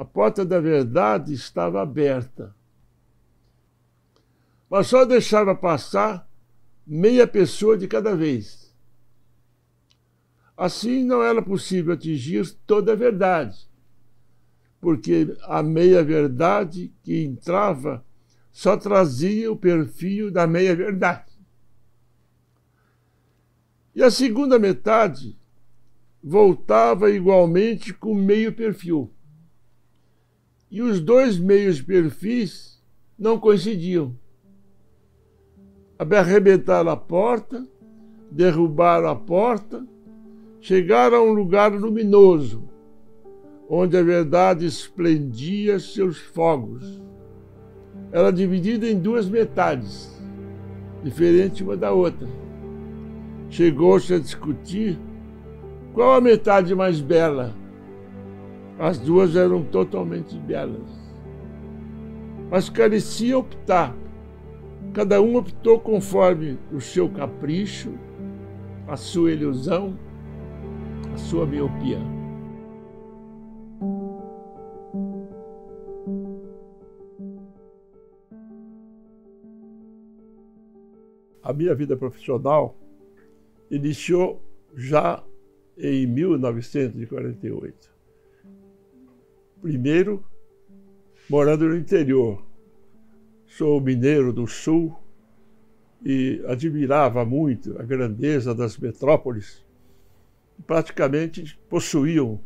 a porta da verdade estava aberta. Mas só deixava passar meia pessoa de cada vez. Assim não era possível atingir toda a verdade, porque a meia-verdade que entrava só trazia o perfil da meia-verdade. E a segunda metade voltava igualmente com meio perfil. E os dois meios perfis não coincidiam. Arrebentaram a porta, derrubaram a porta, chegaram a um lugar luminoso, onde a verdade esplendia seus fogos. Era dividida em duas metades, diferente uma da outra. Chegou-se a discutir qual a metade mais bela? As duas eram totalmente belas. Mas carecia optar. Cada um optou conforme o seu capricho, a sua ilusão, a sua miopia. A minha vida profissional iniciou já em 1948. Primeiro, morando no interior. Sou mineiro do sul e admirava muito a grandeza das metrópoles. Praticamente possuíam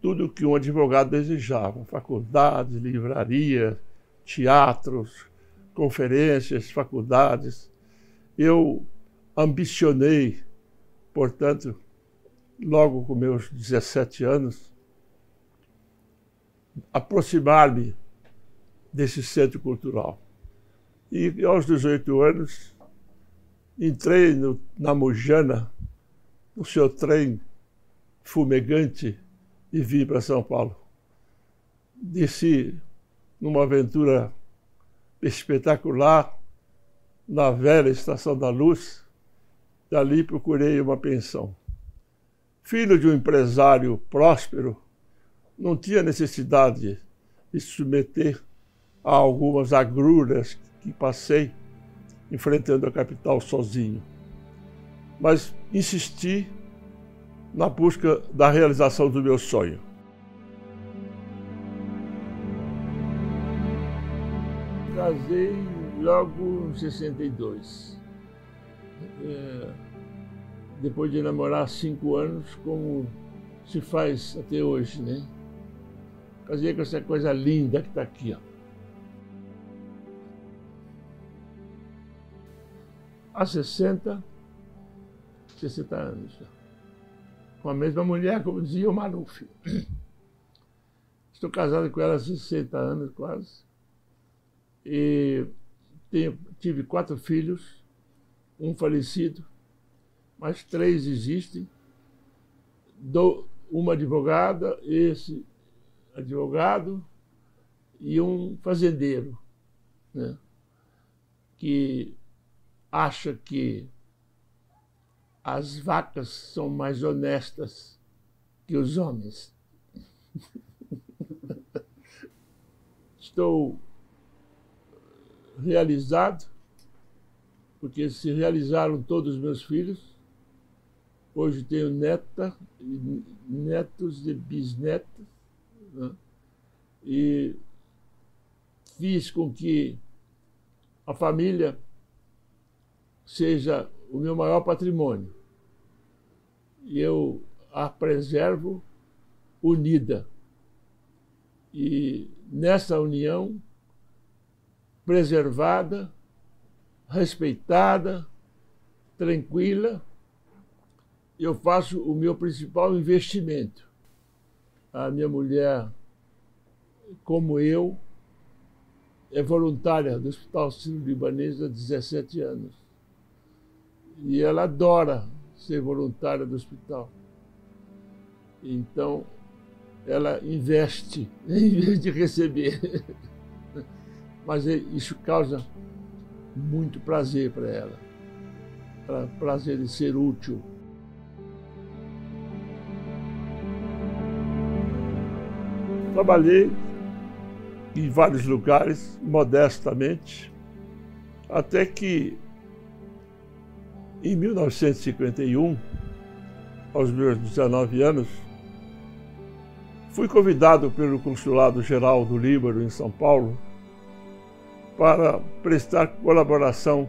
tudo o que um advogado desejava: faculdades, livrarias, teatros, conferências, faculdades. Eu ambicionei, portanto, logo com meus 17 anos, aproximar-me desse centro cultural. E aos 18 anos, entrei no, na Mujana, no seu trem fumegante, e vim para São Paulo. Desci numa aventura espetacular na velha Estação da Luz, dali procurei uma pensão filho de um empresário próspero, não tinha necessidade de se submeter a algumas agruras que passei enfrentando a capital sozinho. Mas insisti na busca da realização do meu sonho. Casei logo em 62. É depois de namorar cinco anos, como se faz até hoje, né? Casei com essa coisa linda que está aqui, ó. Há 60, 60 anos. Com a mesma mulher, como dizia o Maluf. Estou casado com ela há 60 anos quase. E tenho, tive quatro filhos, um falecido, mas três existem. Do, uma advogada, esse advogado e um fazendeiro, né? que acha que as vacas são mais honestas que os homens. Estou realizado, porque se realizaram todos os meus filhos, Hoje tenho neta, netos e bisnetos. Né? E fiz com que a família seja o meu maior patrimônio. E eu a preservo unida. E nessa união, preservada, respeitada, tranquila, eu faço o meu principal investimento. A minha mulher, como eu, é voluntária do Hospital Sírio-Libanês há 17 anos. E ela adora ser voluntária do hospital. Então, ela investe em vez de receber. Mas isso causa muito prazer para ela. Prazer de ser útil. Trabalhei em vários lugares, modestamente, até que em 1951, aos meus 19 anos, fui convidado pelo Consulado Geral do Líbano em São Paulo para prestar colaboração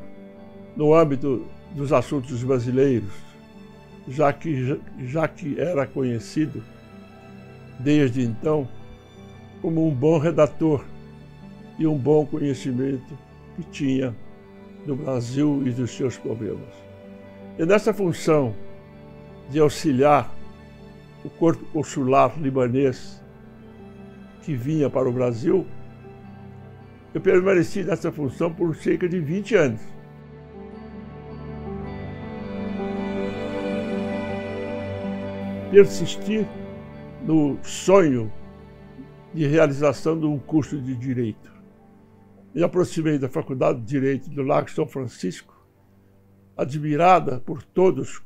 no âmbito dos assuntos brasileiros, já que, já que era conhecido desde então como um bom redator e um bom conhecimento que tinha do Brasil e dos seus problemas. E nessa função de auxiliar o corpo consular libanês que vinha para o Brasil, eu permaneci nessa função por cerca de 20 anos. Persistir no sonho de realização de um curso de Direito. Me aproximei da Faculdade de Direito do Lago São Francisco, admirada por todos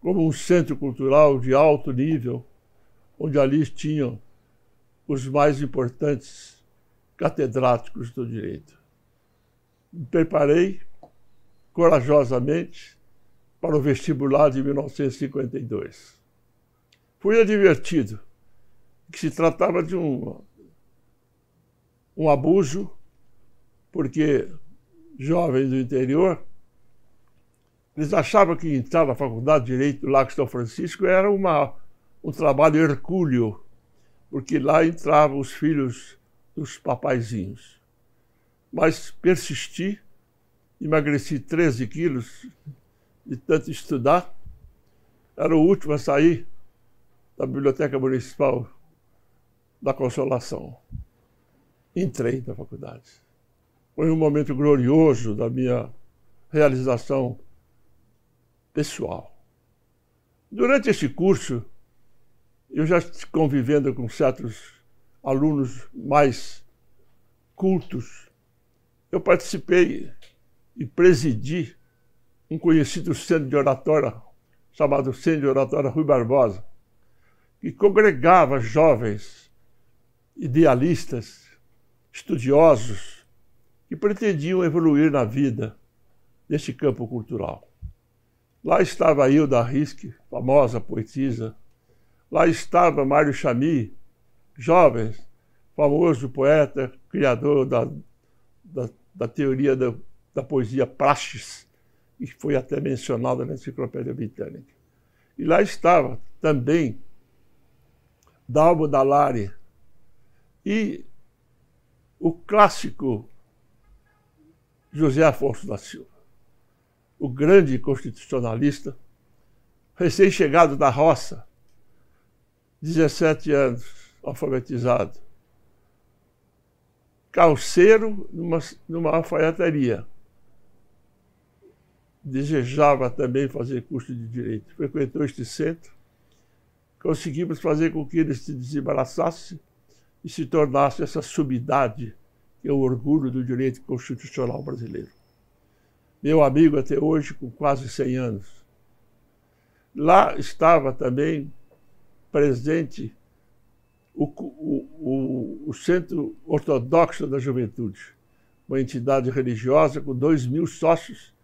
como um centro cultural de alto nível, onde ali tinham os mais importantes catedráticos do direito. Me preparei corajosamente para o vestibular de 1952. Fui advertido que se tratava de um, um abuso, porque jovens do interior, eles achavam que entrar na Faculdade de Direito do Lago São Francisco era uma, um trabalho hercúleo, porque lá entravam os filhos dos papaizinhos. Mas persisti, emagreci 13 quilos de tanto estudar, era o último a sair da Biblioteca Municipal da Consolação. Entrei na faculdade. Foi um momento glorioso da minha realização pessoal. Durante esse curso, eu já convivendo com certos alunos mais cultos, eu participei e presidi um conhecido centro de oratória chamado Centro de Oratória Rui Barbosa, que congregava jovens idealistas, estudiosos, que pretendiam evoluir na vida neste campo cultural. Lá estava Hilda Risque, famosa poetisa. Lá estava Mário Chami, jovem, famoso poeta, criador da, da, da teoria da, da poesia Praxis, que foi até mencionada na Enciclopédia Britânica. E lá estava também Dalmo Dallari, e o clássico José Afonso da Silva, o grande constitucionalista, recém-chegado da roça, 17 anos, alfabetizado, calceiro numa, numa alfaiataria. Desejava também fazer curso de direito. Frequentou este centro. Conseguimos fazer com que ele se desembaraçasse e se tornasse essa subidade que é o orgulho do direito constitucional brasileiro. Meu amigo até hoje, com quase 100 anos. Lá estava também presente o, o, o, o Centro Ortodoxo da Juventude, uma entidade religiosa com dois mil sócios,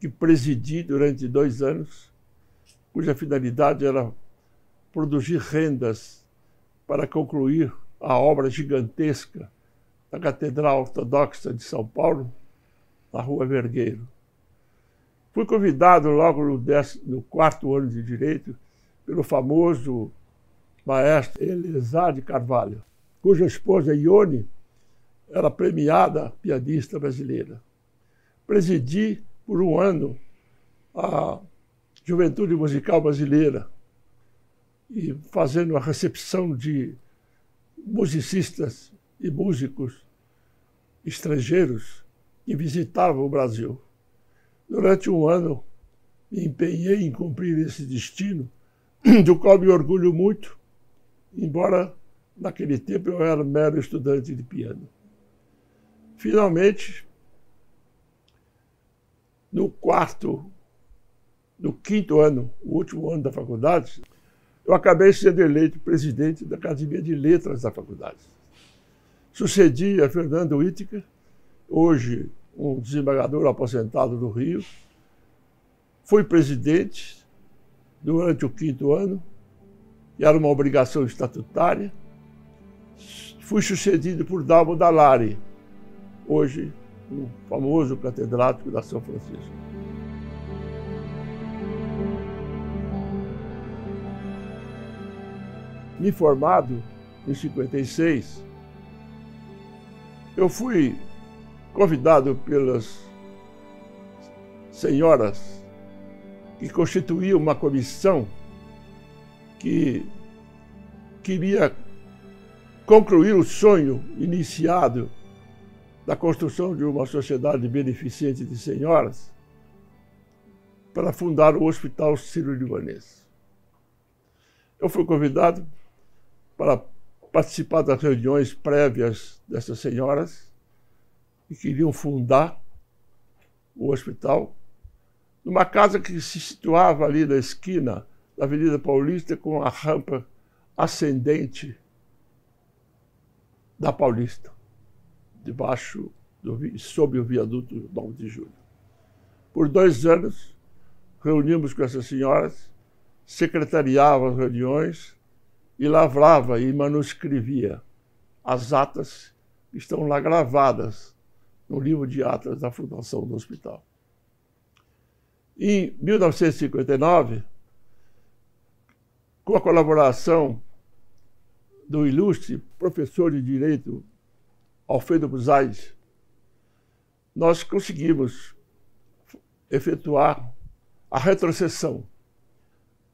que presidi durante dois anos, cuja finalidade era produzir rendas para concluir a obra gigantesca da Catedral Ortodoxa de São Paulo, na Rua Vergueiro. Fui convidado logo no, décimo, no quarto ano de Direito pelo famoso maestro Elezar de Carvalho, cuja esposa Ione era premiada pianista brasileira. Presidi por um ano a Juventude Musical Brasileira e fazendo a recepção de musicistas e músicos estrangeiros que visitavam o Brasil. Durante um ano, me empenhei em cumprir esse destino, do qual me orgulho muito, embora naquele tempo eu era mero estudante de piano. Finalmente, no quarto, no quinto ano, o último ano da faculdade, eu acabei sendo eleito presidente da Academia de Letras da faculdade. Sucedi a Fernando Whittaker, hoje um desembargador aposentado do Rio. Fui presidente durante o quinto ano, e era uma obrigação estatutária. Fui sucedido por Dalmo Dallari, hoje o famoso catedrático da São Francisco. Me formado em 56, eu fui convidado pelas senhoras que constituíam uma comissão que queria concluir o sonho iniciado da construção de uma sociedade beneficente de senhoras para fundar o Hospital Sírio-Libanês. Eu fui convidado para participar das reuniões prévias dessas senhoras que queriam fundar o hospital numa casa que se situava ali na esquina da Avenida Paulista com a rampa ascendente da Paulista debaixo, do, sob o viaduto 9 de julho. Por dois anos, reunimos com essas senhoras, secretariava as reuniões e lavrava e manuscrevia as atas que estão lá gravadas no livro de atas da fundação do hospital. Em 1959, com a colaboração do ilustre professor de Direito Alfredo Buzaide, nós conseguimos efetuar a retrocessão,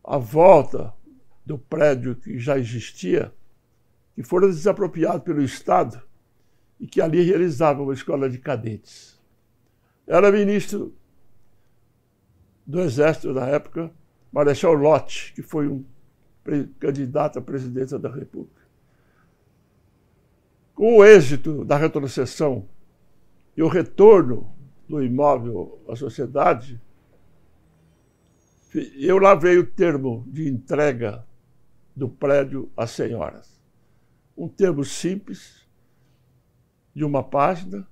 a volta do prédio que já existia, que fora desapropriado pelo Estado e que ali realizava uma escola de cadetes. Era ministro do Exército na época, Marechal Lott, que foi um candidato à presidência da República. Com o êxito da retrocessão e o retorno do imóvel à sociedade, eu lavei o termo de entrega do prédio às senhoras. Um termo simples, de uma página,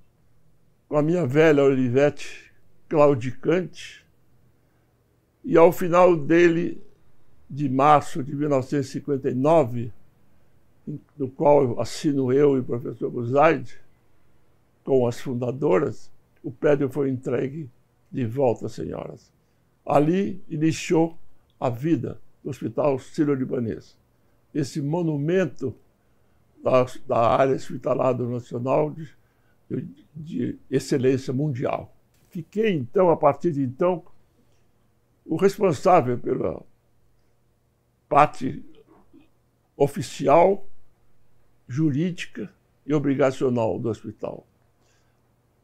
com a minha velha Olivete claudicante, e ao final dele, de março de 1959, no qual assino eu e o professor Buzaide, com as fundadoras, o prédio foi entregue de volta, senhoras. Ali iniciou a vida Hospital Sírio-Libanês. Esse monumento da, da, área hospitalar do Nacional de, de, excelência mundial. Fiquei, então, a partir de então, o responsável pela parte oficial jurídica e obrigacional do hospital.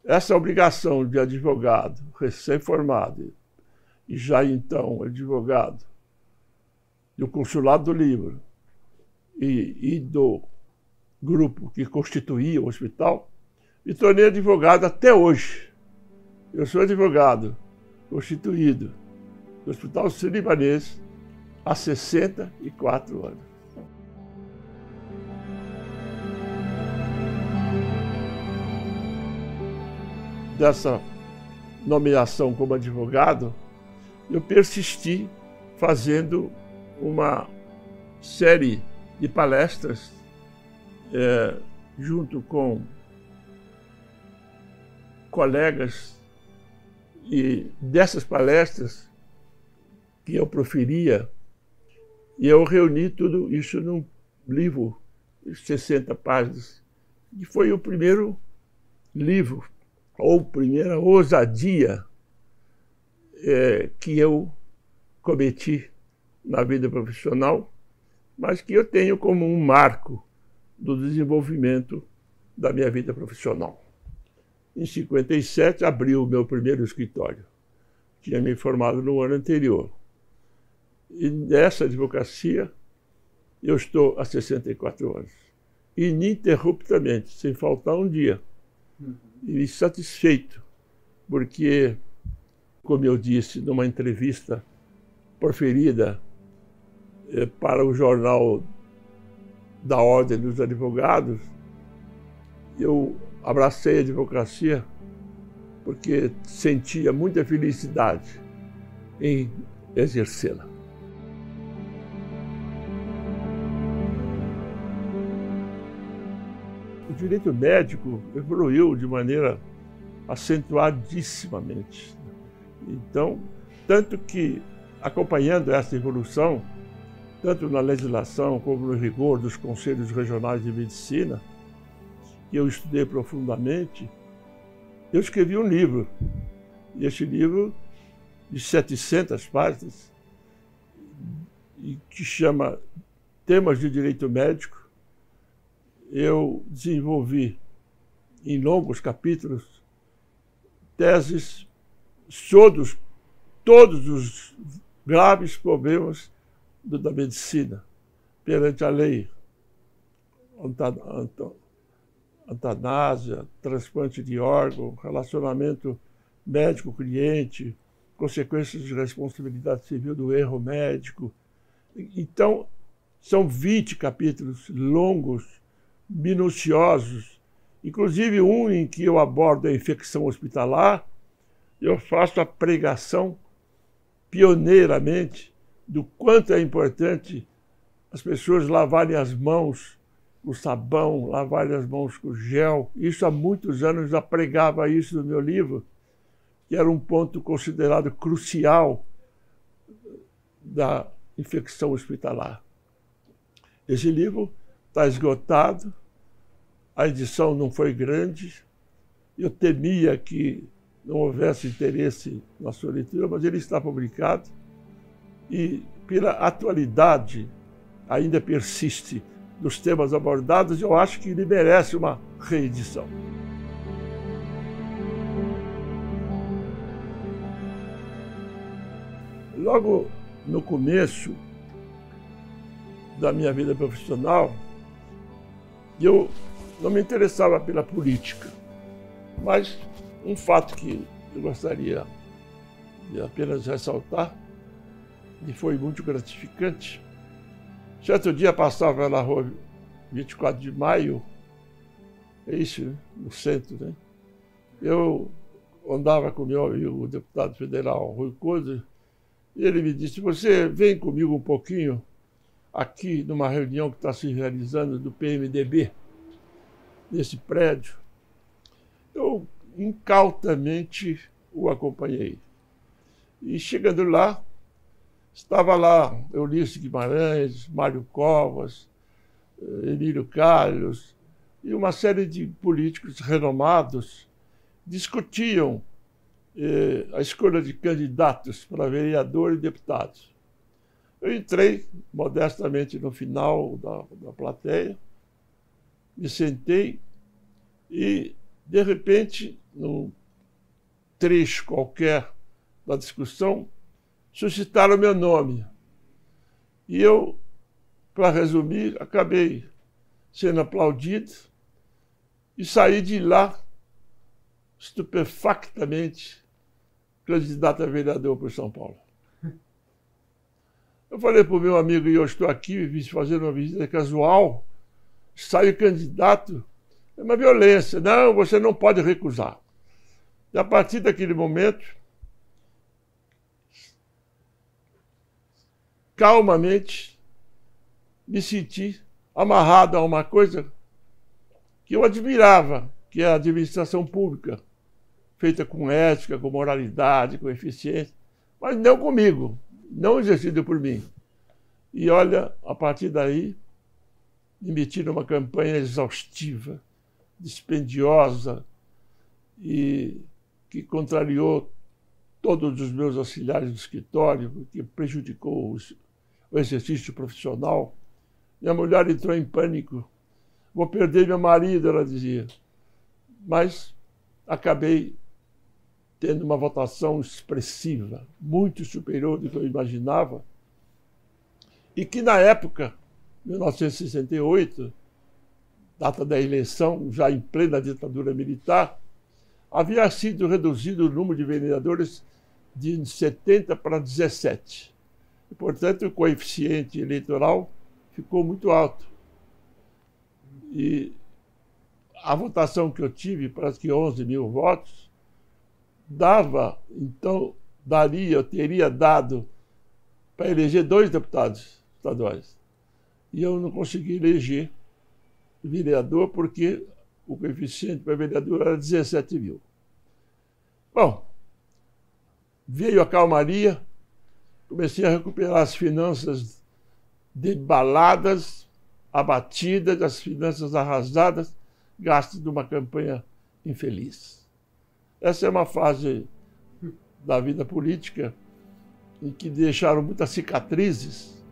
Essa obrigação de advogado recém-formado e já então advogado do Consulado do Livro e, e do grupo que constituía o hospital, me tornei advogado até hoje. Eu sou advogado constituído do Hospital Sírio-Libanês há 64 anos. dessa nomeação como advogado, eu persisti fazendo uma série de palestras é, junto com colegas e dessas palestras que eu proferia, eu reuni tudo isso num livro de 60 páginas, que foi o primeiro livro ou primeira ousadia é, que eu cometi na vida profissional, mas que eu tenho como um marco do desenvolvimento da minha vida profissional. Em 57 abri o meu primeiro escritório. Tinha me formado no ano anterior. E nessa advocacia eu estou há 64 anos. Ininterruptamente, sem faltar um dia. Uhum e satisfeito, porque, como eu disse numa entrevista proferida para o jornal da Ordem dos Advogados, eu abracei a advocacia porque sentia muita felicidade em exercê-la. O direito médico evoluiu de maneira acentuadissimamente. Então, tanto que, acompanhando essa evolução, tanto na legislação como no rigor dos conselhos regionais de medicina, que eu estudei profundamente, eu escrevi um livro. E este livro, de 700 páginas, que chama Temas de Direito Médico, eu desenvolvi em longos capítulos teses sobre todos os graves problemas da medicina perante a lei. Antanásia, transplante de órgão, relacionamento médico-cliente, consequências de responsabilidade civil do erro médico. Então, são 20 capítulos longos, minuciosos, inclusive um em que eu abordo a infecção hospitalar, eu faço a pregação pioneiramente do quanto é importante as pessoas lavarem as mãos com sabão, lavarem as mãos com gel. Isso há muitos anos já pregava isso no meu livro, que era um ponto considerado crucial da infecção hospitalar. Esse livro está esgotado, a edição não foi grande, eu temia que não houvesse interesse na sua leitura, mas ele está publicado e, pela atualidade, ainda persiste dos temas abordados, eu acho que ele merece uma reedição. Logo no começo da minha vida profissional, eu não me interessava pela política, mas um fato que eu gostaria de apenas ressaltar, e foi muito gratificante. Certo dia passava na rua 24 de maio, é isso, né? no centro, né? Eu andava com meu amigo, o deputado federal Rui Couto, e ele me disse, você vem comigo um pouquinho aqui numa reunião que está se realizando do PMDB, nesse prédio. Eu incautamente o acompanhei. E chegando lá, estava lá Eunice Guimarães, Mário Covas, eh, Emílio Carlos e uma série de políticos renomados discutiam eh, a escolha de candidatos para vereador e deputados. Eu entrei modestamente no final da, da plateia, me sentei e, de repente, num trecho qualquer da discussão, suscitaram meu nome. E eu, para resumir, acabei sendo aplaudido e saí de lá estupefactamente candidato a vereador por São Paulo. Eu falei para o meu amigo, e eu estou aqui fazendo uma visita casual, saio candidato, é uma violência. Não, você não pode recusar. E a partir daquele momento, calmamente, me senti amarrado a uma coisa que eu admirava, que é a administração pública, feita com ética, com moralidade, com eficiência, mas não comigo, não exercido por mim. E olha, a partir daí, me meti numa campanha exaustiva, dispendiosa e que contrariou todos os meus auxiliares do escritório, que prejudicou o exercício profissional. Minha mulher entrou em pânico. Vou perder meu marido, ela dizia. Mas acabei tendo uma votação expressiva, muito superior do que eu imaginava, e que na época, 1968, data da eleição, já em plena ditadura militar, havia sido reduzido o número de vereadores de 70 para 17. E, portanto, o coeficiente eleitoral ficou muito alto. E a votação que eu tive, parece que 11 mil votos, dava, então, daria, eu teria dado para eleger dois deputados estaduais. E eu não consegui eleger vereador porque o coeficiente para vereador era 17 mil. Bom, veio a calmaria, comecei a recuperar as finanças debaladas, abatidas, as finanças arrasadas, gastos de uma campanha infeliz. Essa é uma fase da vida política em que deixaram muitas cicatrizes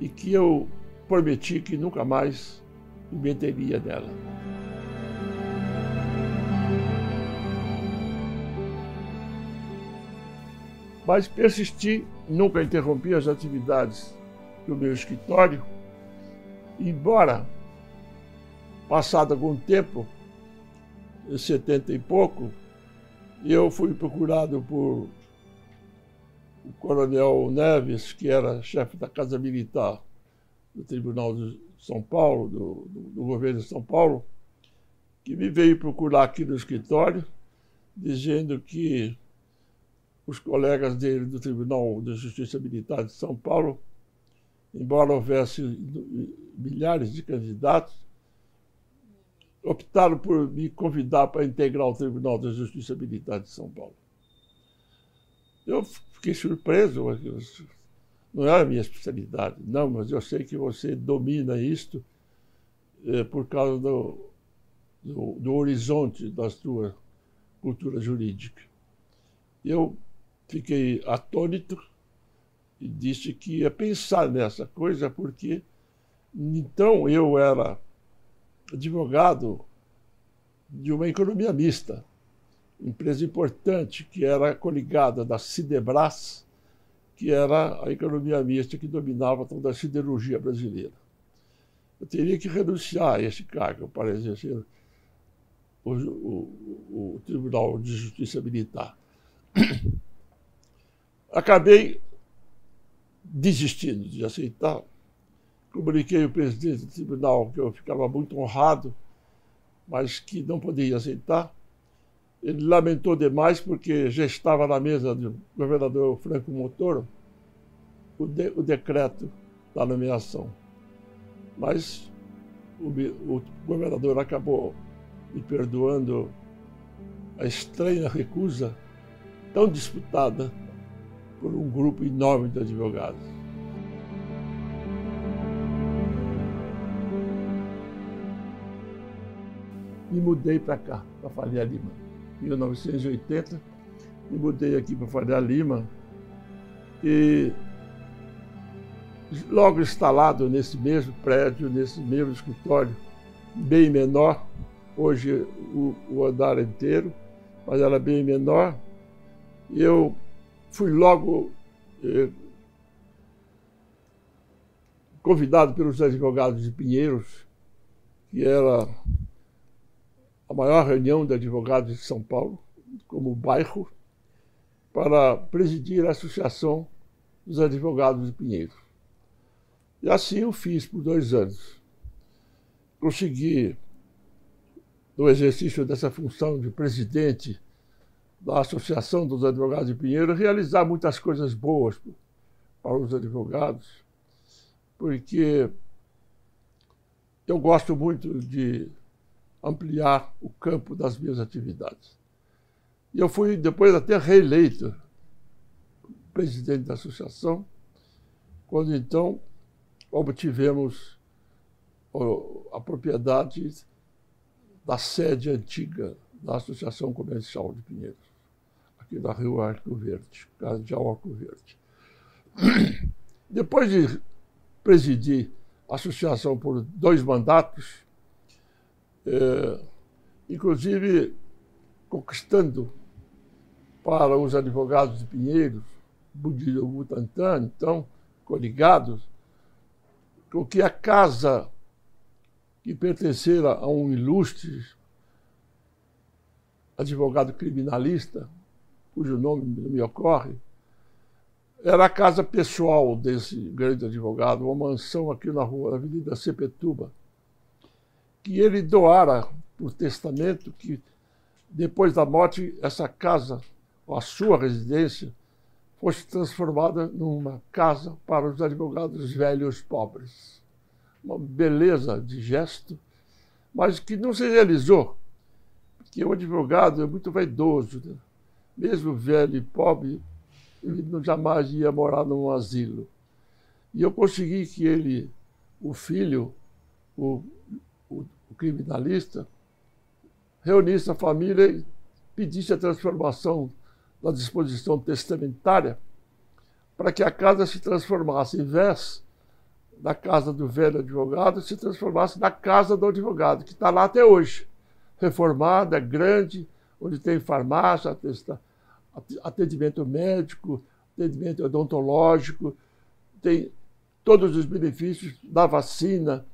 e que eu prometi que nunca mais me meteria nela. Mas persisti, nunca interrompi as atividades do meu escritório, embora, passado algum tempo, 70 e pouco, eu fui procurado por o coronel Neves, que era chefe da Casa Militar do Tribunal de São Paulo, do, do, do governo de São Paulo, que me veio procurar aqui no escritório, dizendo que os colegas dele do Tribunal de Justiça Militar de São Paulo, embora houvesse milhares de candidatos, optaram por me convidar para integrar o Tribunal de Justiça Militar de São Paulo. Eu fiquei surpreso, não era a minha especialidade, não, mas eu sei que você domina isto é, por causa do, do, do, horizonte da sua cultura jurídica. Eu fiquei atônito e disse que ia pensar nessa coisa, porque então eu era advogado de uma economia mista empresa importante que era coligada da Cidebras, que era a economia mista que dominava toda a siderurgia brasileira. Eu teria que renunciar a esse cargo para exercer o, o, o Tribunal de Justiça Militar. Acabei desistindo de aceitar. Comuniquei ao presidente do tribunal que eu ficava muito honrado, mas que não poderia aceitar ele lamentou demais porque já estava na mesa do governador Franco Montoro o, de, o decreto da nomeação. Mas o, o governador acabou me perdoando a estranha recusa tão disputada por um grupo enorme de advogados. Me mudei para cá, para Faria Lima. 1980, me mudei aqui para Faria Lima e logo instalado nesse mesmo prédio, nesse mesmo escritório, bem menor, hoje o, o andar inteiro, mas era bem menor, eu fui logo eh, convidado pelos advogados de Pinheiros, que era a maior reunião de advogados de São Paulo, como bairro, para presidir a Associação dos Advogados de Pinheiro. E assim eu fiz por dois anos. Consegui, no exercício dessa função de presidente da Associação dos Advogados de Pinheiro, realizar muitas coisas boas para os advogados, porque eu gosto muito de ampliar o campo das minhas atividades. E eu fui depois até reeleito presidente da associação, quando então obtivemos a propriedade da sede antiga da Associação Comercial de Pinheiros, da Rio Arco Verde, casa de Arco Verde. Depois de presidir a associação por dois mandatos, é, inclusive conquistando para os advogados de Pinheiros, Budilho Butantan, então, coligados, com que a casa que pertencera a um ilustre advogado criminalista, cujo nome me ocorre, era a casa pessoal desse grande advogado, uma mansão aqui na rua, na Avenida Sepetuba, que ele doara por testamento que depois da morte essa casa, a sua residência, fosse transformada numa casa para os advogados velhos pobres. Uma beleza de gesto, mas que não se realizou, porque o advogado é muito vaidoso, né? Mesmo velho e pobre, ele não jamais ia morar num asilo. E eu consegui que ele, o filho, o, o, o criminalista, reunisse a família e pedisse a transformação da disposição testamentária para que a casa se transformasse, em vez da casa do velho advogado, se transformasse na casa do advogado, que está lá até hoje, reformada, grande, onde tem farmácia, atendimento médico, atendimento odontológico, tem todos os benefícios da vacina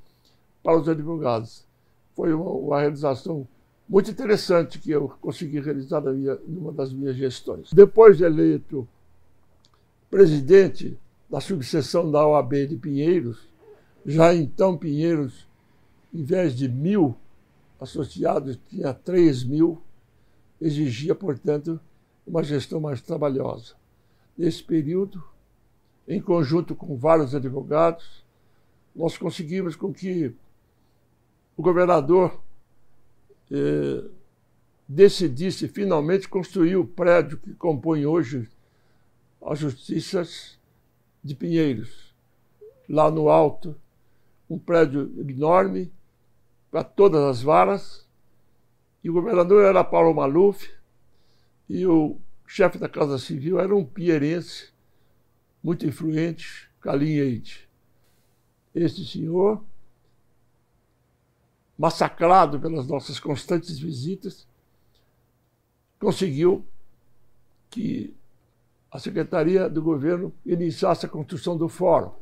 para os advogados. Foi uma, uma realização muito interessante que eu consegui realizar na minha, numa das minhas gestões. Depois de eleito presidente da subseção da OAB de Pinheiros, já então Pinheiros, em vez de mil associados, tinha três mil, exigia, portanto, uma gestão mais trabalhosa. Nesse período, em conjunto com vários advogados, nós conseguimos com que o governador eh, decidisse finalmente construir o prédio que compõe hoje as justiças de Pinheiros, lá no alto, um prédio enorme para todas as varas. E o governador era Paulo Maluf, e o chefe da Casa Civil era um pinheirense muito influente, Calim Eide. Este senhor, massacrado pelas nossas constantes visitas, conseguiu que a Secretaria do Governo iniciasse a construção do fórum.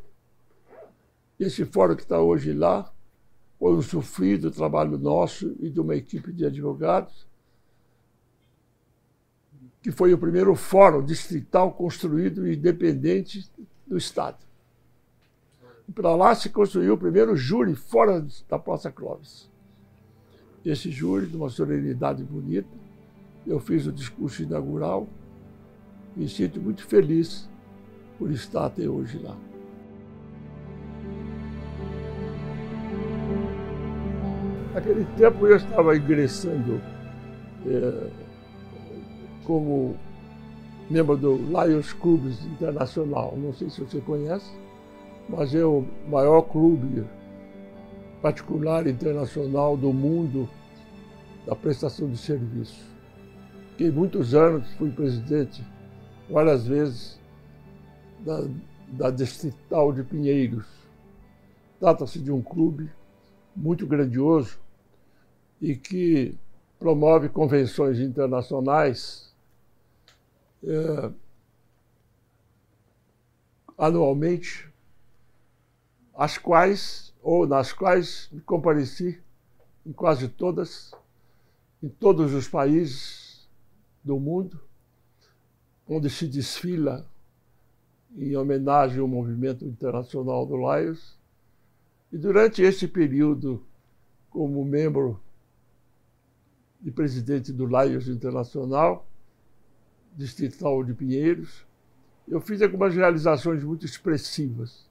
Esse fórum que está hoje lá foi um sofrido trabalho nosso e de uma equipe de advogados que foi o primeiro fórum distrital construído independente do Estado. Para lá se construiu o primeiro júri fora da Praça Clóvis. Esse júri, de uma solenidade bonita, eu fiz o discurso inaugural. Me sinto muito feliz por estar até hoje lá. Naquele tempo eu estava ingressando é, como membro do Lions Clubs Internacional. Não sei se você conhece, mas é o maior clube particular internacional do mundo da prestação de serviço. Fiquei muitos anos, fui presidente várias vezes da, da Distrital de Pinheiros. Trata-se de um clube muito grandioso e que promove convenções internacionais é, anualmente, as quais, ou nas quais compareci em quase todas, em todos os países do mundo, onde se desfila em homenagem ao movimento internacional do Lions. E durante esse período, como membro e presidente do Lions Internacional, distrital de Pinheiros, eu fiz algumas realizações muito expressivas,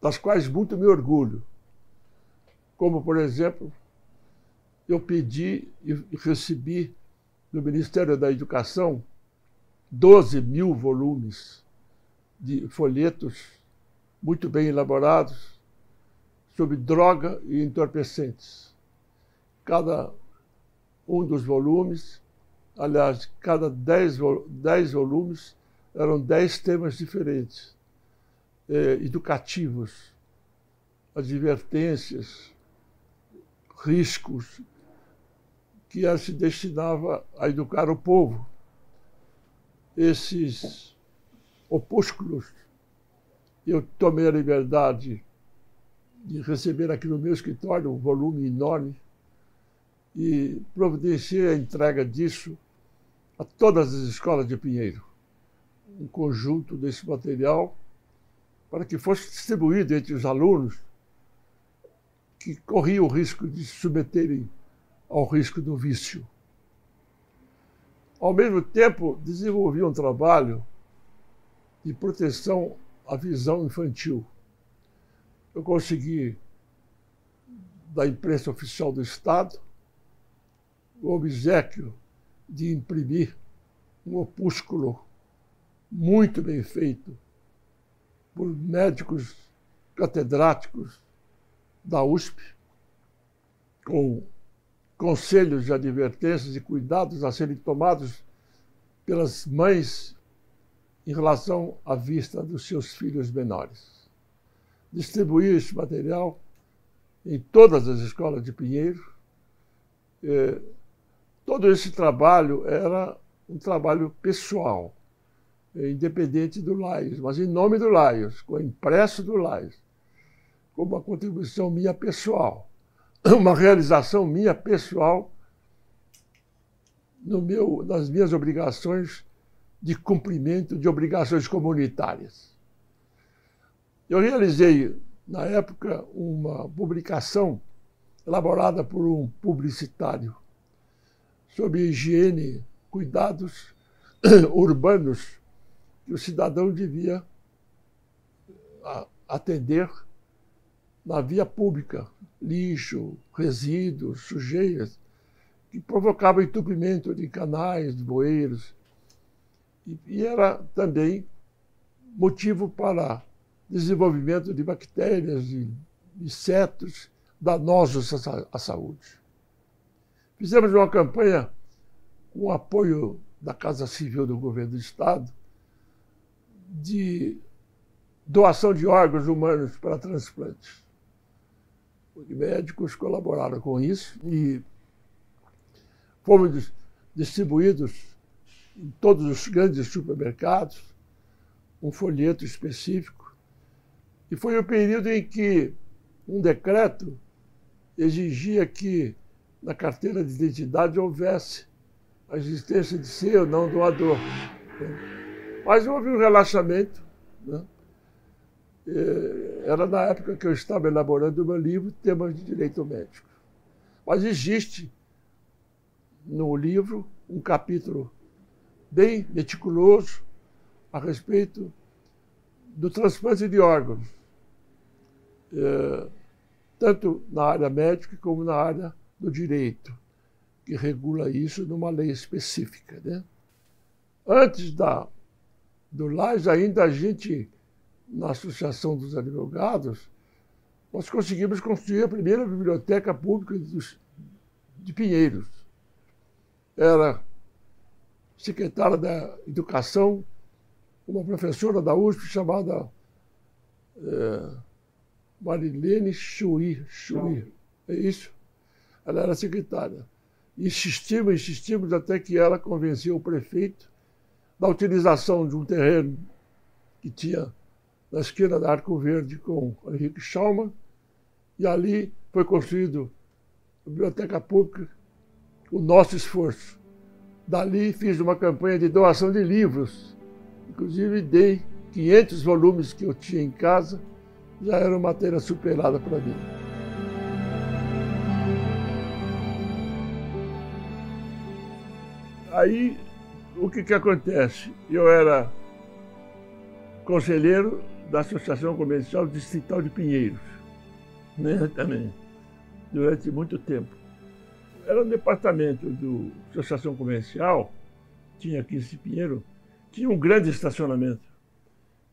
das quais muito me orgulho. Como, por exemplo, eu pedi e recebi do Ministério da Educação 12 mil volumes de folhetos muito bem elaborados sobre droga e entorpecentes. Cada um dos volumes aliás, cada dez, volumes eram dez temas diferentes, é, educativos, advertências, riscos, que se destinava a educar o povo. Esses opúsculos, eu tomei a liberdade de receber aqui no meu escritório um volume enorme e providenciei a entrega disso a todas as escolas de Pinheiro, um conjunto desse material para que fosse distribuído entre os alunos que corriam o risco de se submeterem ao risco do vício. Ao mesmo tempo, desenvolvi um trabalho de proteção à visão infantil. Eu consegui, da imprensa oficial do Estado, o obsequio de imprimir um opúsculo muito bem feito por médicos catedráticos da USP, com conselhos de advertências e cuidados a serem tomados pelas mães em relação à vista dos seus filhos menores. Distribuir esse material em todas as escolas de Pinheiro. Eh, todo esse trabalho era um trabalho pessoal, independente do Laios, mas em nome do Laios, com impresso do Laios, como uma contribuição minha pessoal, uma realização minha pessoal no meu, nas minhas obrigações de cumprimento de obrigações comunitárias. Eu realizei, na época, uma publicação elaborada por um publicitário sobre higiene cuidados urbanos que o cidadão devia atender na via pública, lixo, resíduos, sujeiras, que provocavam entupimento de canais, de bueiros. E, era também motivo para desenvolvimento de bactérias e insetos danosos à saúde. Fizemos uma campanha com o apoio da Casa Civil do Governo do Estado, de doação de órgãos humanos para transplantes. Os médicos colaboraram com isso e fomos distribuídos em todos os grandes supermercados um folheto específico. E foi o período em que um decreto exigia que na carteira de identidade houvesse a existência de ser ou não doador. Mas houve um relaxamento. Né? Era na época que eu estava elaborando o meu livro, Temas de Direito Médico. Mas existe no livro um capítulo bem meticuloso a respeito do transplante de órgãos, é, tanto na área médica como na área do direito que regula isso numa lei específica. Né? Antes da, do LAS, ainda a gente, na Associação dos Advogados, nós conseguimos construir a primeira biblioteca pública dos, de Pinheiros. Era secretária da Educação, uma professora da USP chamada é, Marilene Chui. Chui. É isso? Ela era secretária. Insistimos, insistimos até que ela convenceu o prefeito da utilização de um terreno que tinha na esquina da Arco Verde com Henrique Schaumann, e ali foi construído a Biblioteca Pública, o nosso esforço. Dali fiz uma campanha de doação de livros, inclusive dei 500 volumes que eu tinha em casa, já era uma matéria superada para mim. Aí, o que, que acontece? Eu era conselheiro da Associação Comercial Distrital de Pinheiros, né, também, durante muito tempo. Era um departamento da Associação Comercial, tinha aqui esse Pinheiro, tinha um grande estacionamento.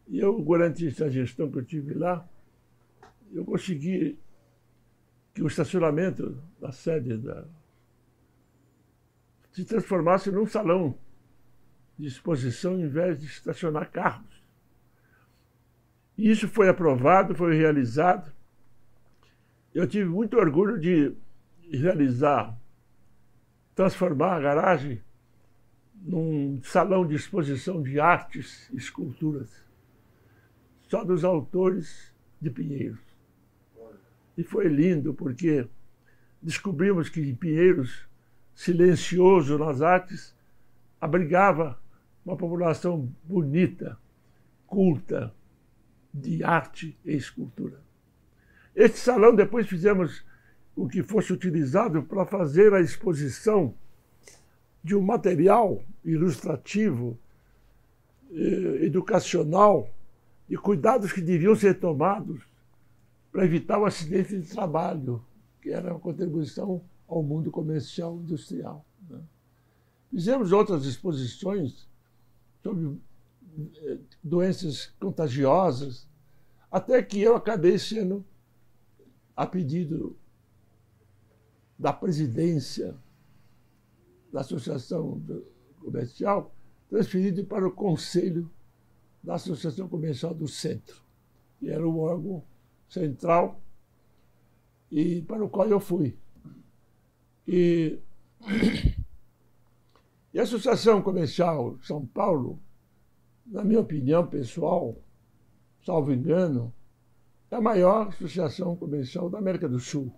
E eu, durante essa gestão que eu tive lá, eu consegui que o estacionamento da sede da se transformasse num salão de exposição em vez de estacionar carros. Isso foi aprovado, foi realizado. Eu tive muito orgulho de realizar, transformar a garagem num salão de exposição de artes e esculturas, só dos autores de Pinheiros. E foi lindo, porque descobrimos que em Pinheiros silencioso nas artes, abrigava uma população bonita, culta, de arte e escultura. Este salão depois fizemos o que fosse utilizado para fazer a exposição de um material ilustrativo, eh, educacional, de cuidados que deviam ser tomados para evitar o acidente de trabalho, que era uma contribuição ao mundo comercial industrial. Né? Fizemos outras exposições sobre eh, doenças contagiosas, até que eu acabei sendo, a pedido da presidência da Associação Comercial, transferido para o Conselho da Associação Comercial do Centro, que era o órgão central e para o qual eu fui. E, e a Associação Comercial São Paulo, na minha opinião pessoal, salvo engano, é a maior associação comercial da América do Sul.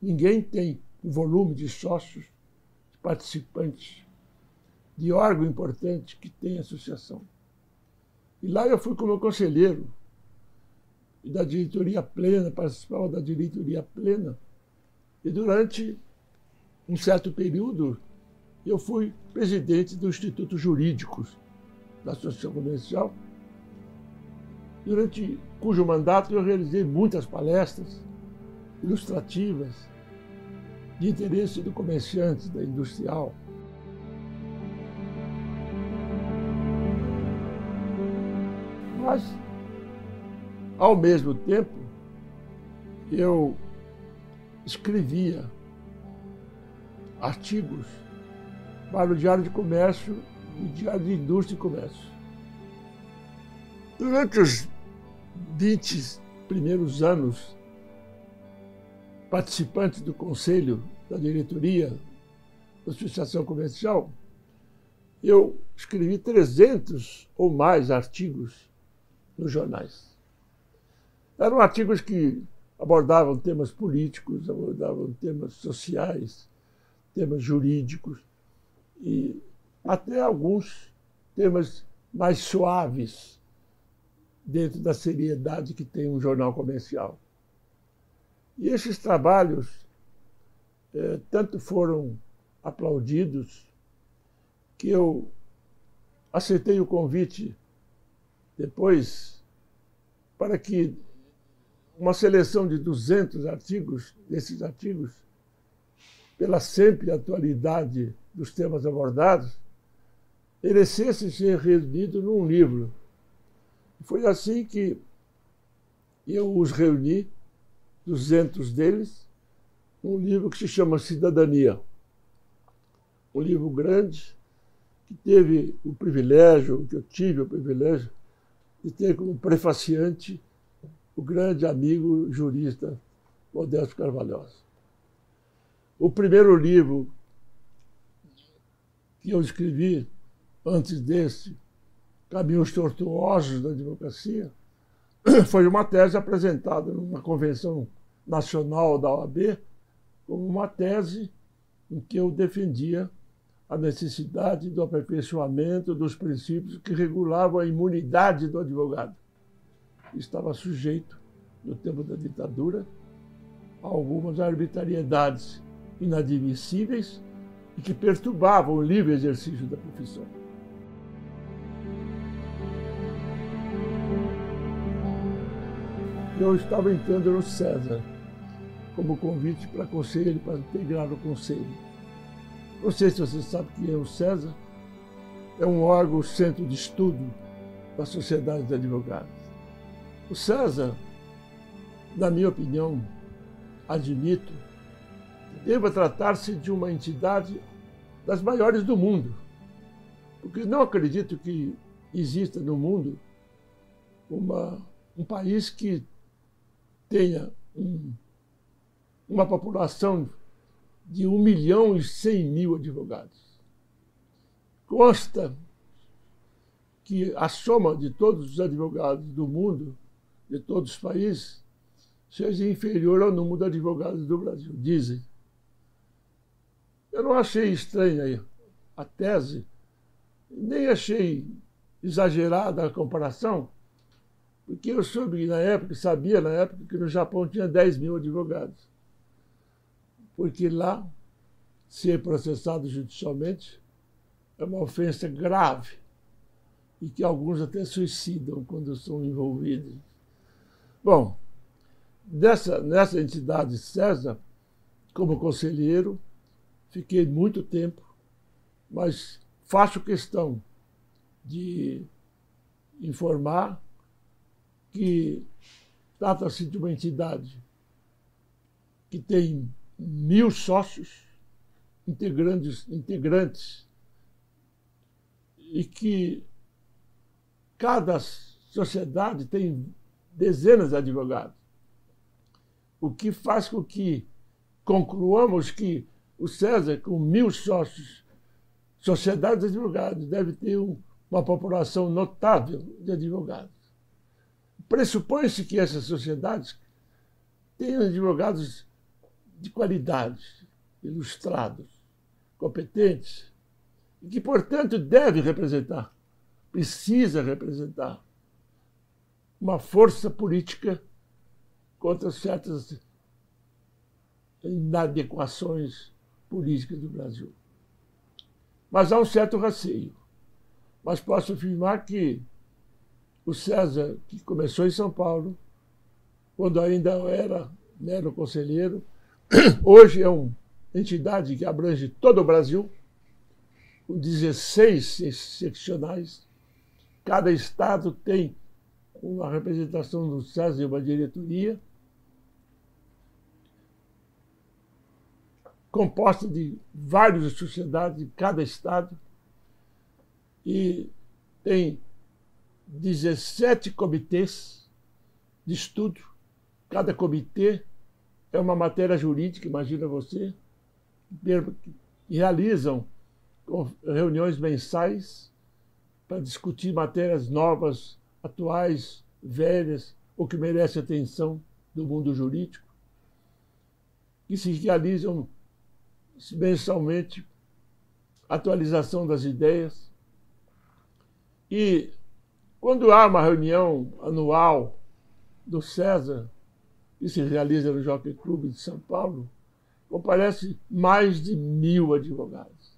Ninguém tem o volume de sócios, de participantes, de órgão importante que tem a associação. E lá eu fui como conselheiro da diretoria plena, participava da diretoria plena. E durante um certo período eu fui presidente do Instituto Jurídicos da Associação Comercial, durante cujo mandato eu realizei muitas palestras ilustrativas de interesse do comerciante, da industrial. Mas, ao mesmo tempo, eu escrevia artigos para o Diário de Comércio e o Diário de Indústria e Comércio. Durante os 20 primeiros anos, participante do conselho da diretoria da Associação Comercial, eu escrevi 300 ou mais artigos nos jornais. Eram artigos que abordavam temas políticos, abordavam temas sociais, temas jurídicos e até alguns temas mais suaves dentro da seriedade que tem um jornal comercial. E esses trabalhos é, tanto foram aplaudidos que eu aceitei o convite depois para que uma seleção de 200 artigos, desses artigos, pela sempre atualidade dos temas abordados, merecesse ser reunido num livro foi assim que eu os reuni, 200 deles, num livro que se chama Cidadania. Um livro grande, que teve o privilégio, que eu tive o privilégio, de ter como prefaciante o grande amigo jurista Modesto Carvalhosa. O primeiro livro que eu escrevi antes desse, caminhos tortuosos da advocacia, foi uma tese apresentada numa convenção nacional da OAB como uma tese em que eu defendia a necessidade do aperfeiçoamento dos princípios que regulavam a imunidade do advogado. Estava sujeito, no tempo da ditadura, a algumas arbitrariedades inadmissíveis e que perturbavam o livre exercício da profissão. eu estava entrando no César como convite para conselho, para integrar o conselho. Não sei se você sabe quem é o César. É um órgão centro de estudo da Sociedade de Advogados. O César, na minha opinião, admito, deva tratar-se de uma entidade das maiores do mundo. Porque não acredito que exista no mundo uma, um país que tenha um, uma população de 1 milhão e 100 mil advogados. Consta que a soma de todos os advogados do mundo, de todos os países, seja inferior ao número de advogados do Brasil, dizem. Eu não achei estranha a tese, Nem achei exagerada a comparação, porque eu soube na época, sabia na época, que no Japão tinha 10 mil advogados. Porque lá, ser processado judicialmente é uma ofensa grave e que alguns até suicidam quando são envolvidos. Bom, dessa, nessa entidade César, como conselheiro, fiquei muito tempo, mas faço questão de informar que trata-se de uma entidade que tem mil sócios integrantes, integrantes e que cada sociedade tem dezenas de advogados. O que faz com que concluamos que o César, com mil sócios, sociedades de advogados, deve ter uma população notável de advogados. Pressupõe-se que essas sociedades tenham advogados de qualidade, ilustrados, competentes, e que, portanto, deve representar, precisa representar uma força política contra certas inadequações políticas do Brasil. Mas há um certo receio. Mas posso afirmar que o César, que começou em São Paulo, quando ainda era mero conselheiro, hoje é uma entidade que abrange todo o Brasil, com 16 seccionais. Cada estado tem uma representação do e uma diretoria, composta de várias sociedades de cada estado, e tem 17 comitês de estudo. Cada comitê é uma matéria jurídica, imagina você, que realizam reuniões mensais para discutir matérias novas atuais, velhas, ou que merecem atenção do mundo jurídico, que se realizam mensalmente atualização das ideias. E quando há uma reunião anual do César, que se realiza no Jockey Clube de São Paulo, comparece mais de mil advogados.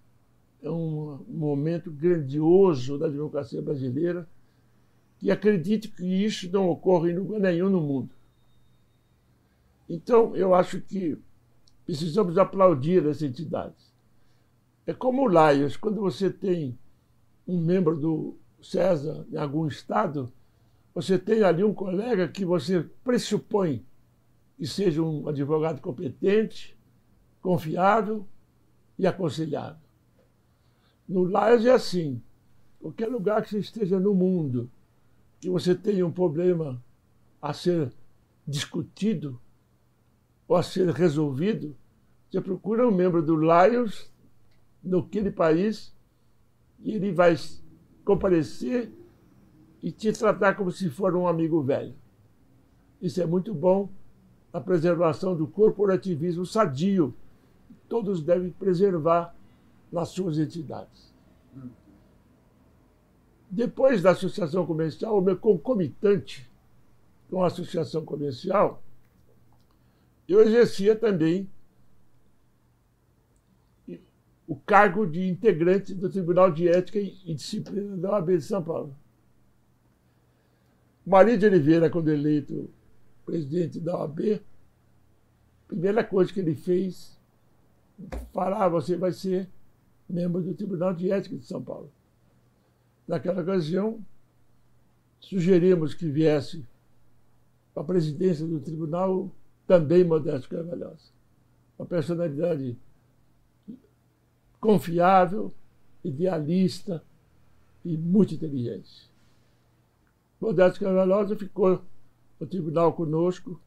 É um momento grandioso da advocacia brasileira que acredite que isso não ocorre em lugar nenhum no mundo. Então, eu acho que precisamos aplaudir essa entidade. É como o Laias, quando você tem um membro do César em algum estado, você tem ali um colega que você pressupõe que seja um advogado competente, confiável e aconselhável. No Laias é assim. Qualquer lugar que você esteja no mundo que você tem um problema a ser discutido ou a ser resolvido, você procura um membro do Lions naquele país e ele vai comparecer e te tratar como se for um amigo velho. Isso é muito bom na preservação do corporativismo sadio. Todos devem preservar nas suas entidades. Depois da associação comercial, o meu concomitante com a associação comercial, eu exercia também o cargo de integrante do Tribunal de Ética e Disciplina da OAB de São Paulo. Maria de Oliveira, quando eleito presidente da OAB, a primeira coisa que ele fez, falar, você vai ser membro do Tribunal de Ética de São Paulo. Naquela ocasião, sugerimos que viesse a presidência do tribunal também Modesto Carvalhosa. Uma personalidade confiável, idealista e muito inteligente. Modesto Carvalhosa ficou no tribunal conosco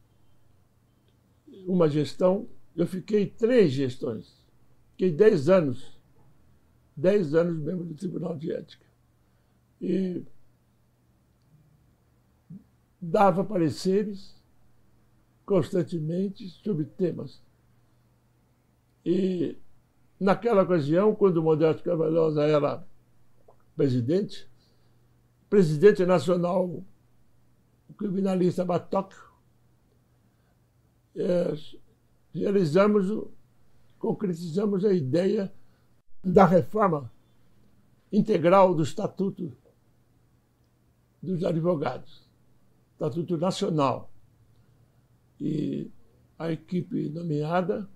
uma gestão. Eu fiquei três gestões. Fiquei dez anos. Dez anos membro do Tribunal de Ética e dava pareceres constantemente sobre temas. E naquela ocasião, quando o Modesto Carvalhosa era presidente, presidente nacional, criminalista Batok, é, realizamos, concretizamos a ideia da reforma integral do Estatuto dos Advogados, Estatuto Nacional. E a equipe nomeada,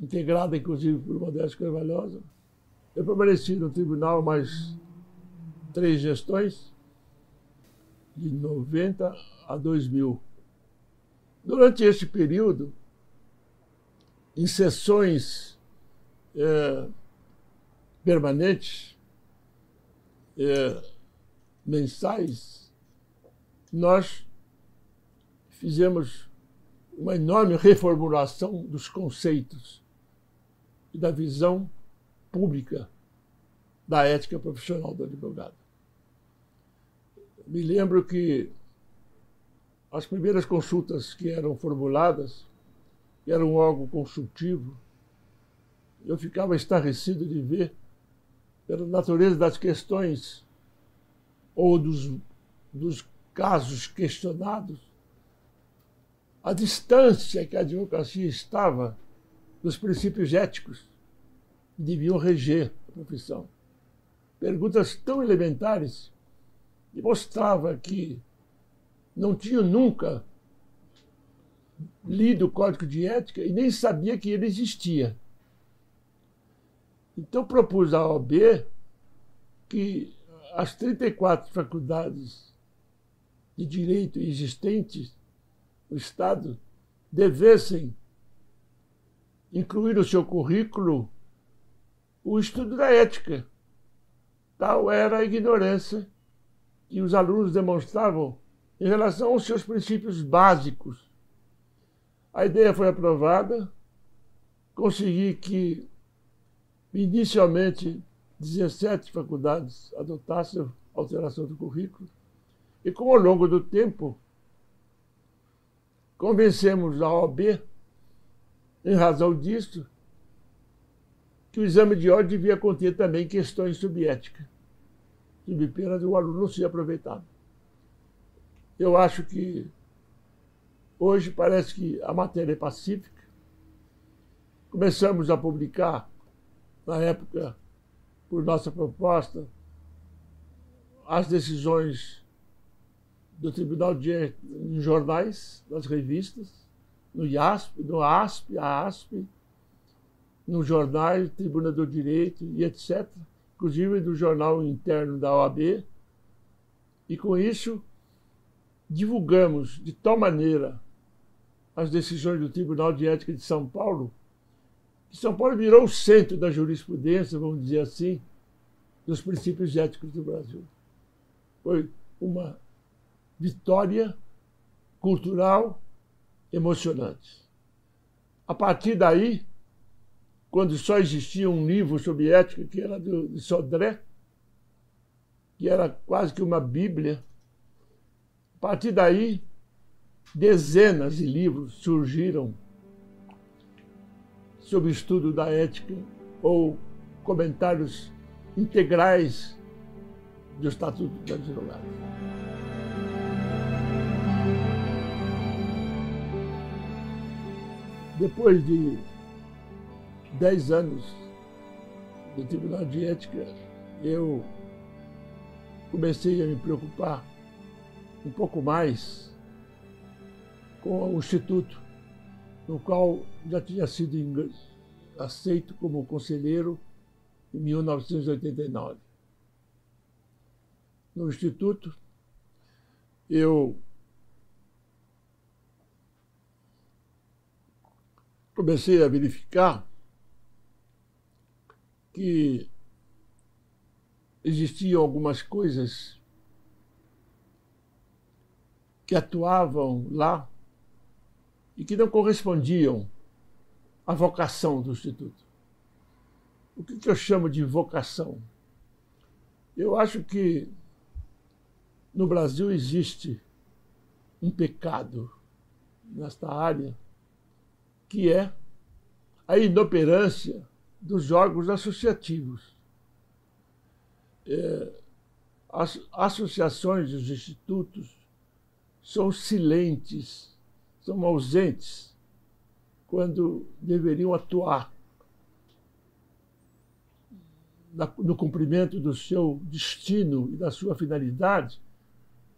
integrada inclusive por Modesto Carvalhosa, eu permaneci no tribunal mais três gestões, de 90 a 2000. Durante este período, em sessões é, permanentes, é, mensais, nós fizemos uma enorme reformulação dos conceitos e da visão pública da ética profissional do advogado. Me lembro que as primeiras consultas que eram formuladas, que eram algo consultivo, eu ficava estarrecido de ver, pela natureza das questões ou dos, dos casos questionados, a distância que a advocacia estava dos princípios éticos que deviam reger a profissão. Perguntas tão elementares que mostrava que não tinham nunca lido o Código de Ética e nem sabia que ele existia. Então propus à OAB que as 34 faculdades de direito existentes no Estado devessem incluir no seu currículo o estudo da ética. Tal era a ignorância que os alunos demonstravam em relação aos seus princípios básicos. A ideia foi aprovada, consegui que, inicialmente, 17 faculdades adotassem alteração do currículo, e com ao longo do tempo, Convencemos a OAB, em razão disso, que o exame de ordem devia conter também questões sobre ética, sob pena de o aluno não ser aproveitado. Eu acho que hoje parece que a matéria é pacífica. Começamos a publicar, na época, por nossa proposta, as decisões do Tribunal de em jornais, nas revistas, no IASP, no ASP, a ASP, no jornal, Tribuna do Direito e etc., inclusive do jornal interno da OAB. E com isso divulgamos de tal maneira as decisões do Tribunal de Ética de São Paulo, São Paulo virou o centro da jurisprudência, vamos dizer assim, dos princípios éticos do Brasil. Foi uma vitória cultural emocionante. A partir daí, quando só existia um livro sobre ética, que era de Sodré, que era quase que uma Bíblia, a partir daí, dezenas de livros surgiram sobre o estudo da ética ou comentários integrais do Estatuto da Advogada. Depois de dez anos do Tribunal de Ética, eu comecei a me preocupar um pouco mais com o Instituto, no qual já tinha sido aceito como conselheiro em 1989. No Instituto, eu comecei a verificar que existiam algumas coisas que atuavam lá e que não correspondiam à vocação do Instituto. O que, eu chamo de vocação? Eu acho que no Brasil existe um pecado nesta área que é a inoperância dos órgãos associativos. é, as associações, os institutos são silentes, são ausentes quando deveriam atuar no cumprimento do seu destino e da sua finalidade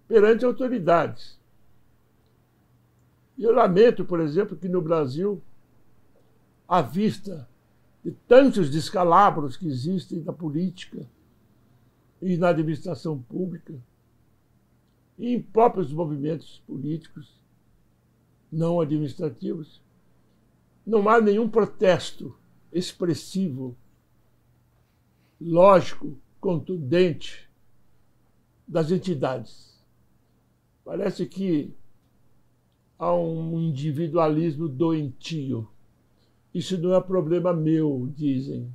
perante autoridades. E eu lamento, por exemplo, que no Brasil, à vista de tantos descalabros que existem na política e na administração pública, e em próprios movimentos políticos não administrativos, não há nenhum protesto expressivo, lógico, contundente das entidades. Parece que há um individualismo doentio. Isso não é problema meu, dizem.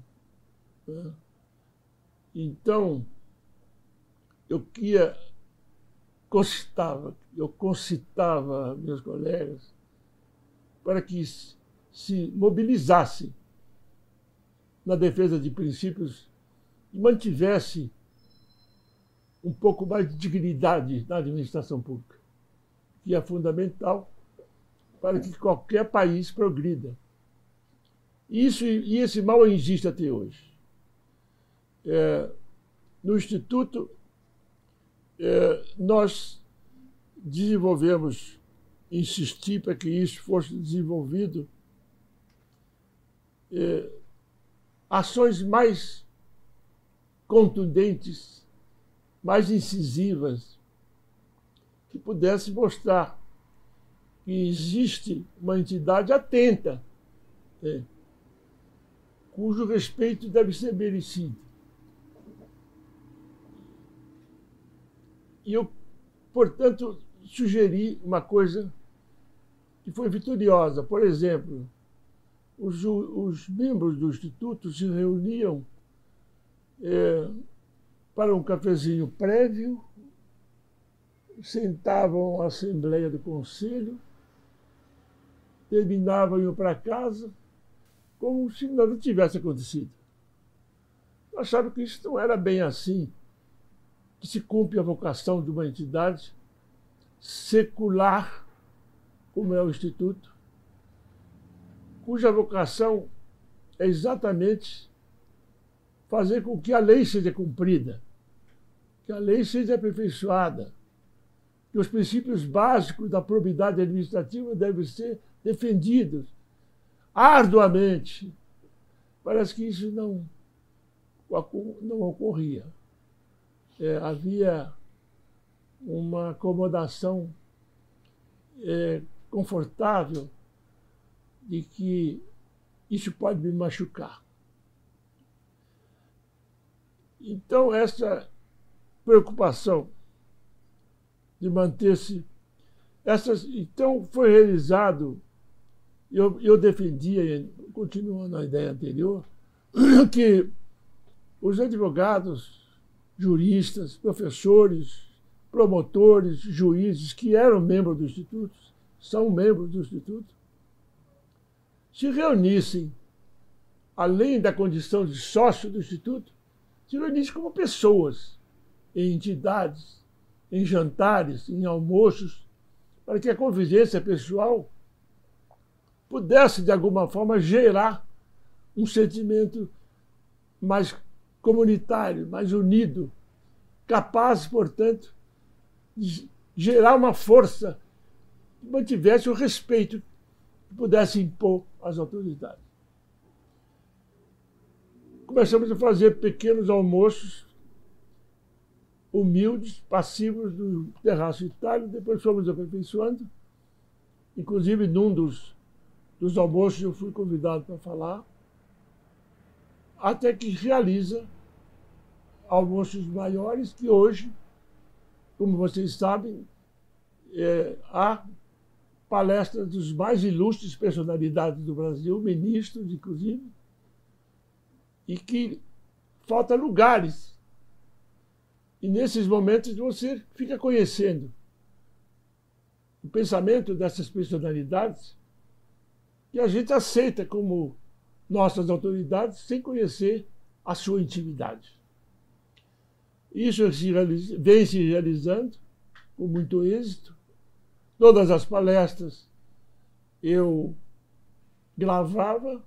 Então, eu queria concitava, eu concitava meus colegas para que se mobilizassem na defesa de princípios e mantivesse um pouco mais de dignidade na administração pública, que é fundamental para que qualquer país progrida. Isso, e esse mal existe até hoje. É, no Instituto, é, nós desenvolvemos, insisti para que isso fosse desenvolvido, é, ações mais contundentes, mais incisivas, que pudesse mostrar que existe uma entidade atenta, é, cujo respeito deve ser merecido. E eu, portanto, sugeri uma coisa que foi vitoriosa. Por exemplo, os, os membros do Instituto se reuniam é, para um cafezinho prévio, sentavam a Assembleia do Conselho, terminavam e iam para casa, como se nada tivesse acontecido. Acharam que isso não era bem assim que se cumpre a vocação de uma entidade secular, como é o Instituto, cuja vocação é exatamente fazer com que a lei seja cumprida, que a lei seja aperfeiçoada, que os princípios básicos da probidade administrativa devem ser defendidos arduamente. Parece que isso não, não ocorria é, havia uma acomodação é, confortável de que isso pode me machucar. Então, essa preocupação de manter-se. Essas, então, foi realizado, eu, eu defendia, continuando a ideia anterior, que os advogados juristas, professores, promotores, juízes que eram membros do Instituto, são membros do Instituto, se reunissem, além da condição de sócio do Instituto, se reunissem como pessoas, em entidades, em jantares, em almoços, para que a convivência pessoal pudesse, de alguma forma, gerar um sentimento mais comunitário, mais unido, capaz, portanto, gerar uma força que mantivesse o respeito que pudesse impor às autoridades. Começamos a fazer pequenos almoços humildes, passivos do terraço Itália, depois fomos aperfeiçoando. Inclusive, num dos, dos almoços eu fui convidado para falar até que realiza almoços maiores que hoje, como vocês sabem, é, há palestras dos mais ilustres personalidades do Brasil, ministros, inclusive, e que falta lugares. E nesses momentos você fica conhecendo o pensamento dessas personalidades que a gente aceita como nossas autoridades sem conhecer a sua intimidade. Isso vem se realizando com muito êxito. Todas as palestras eu gravava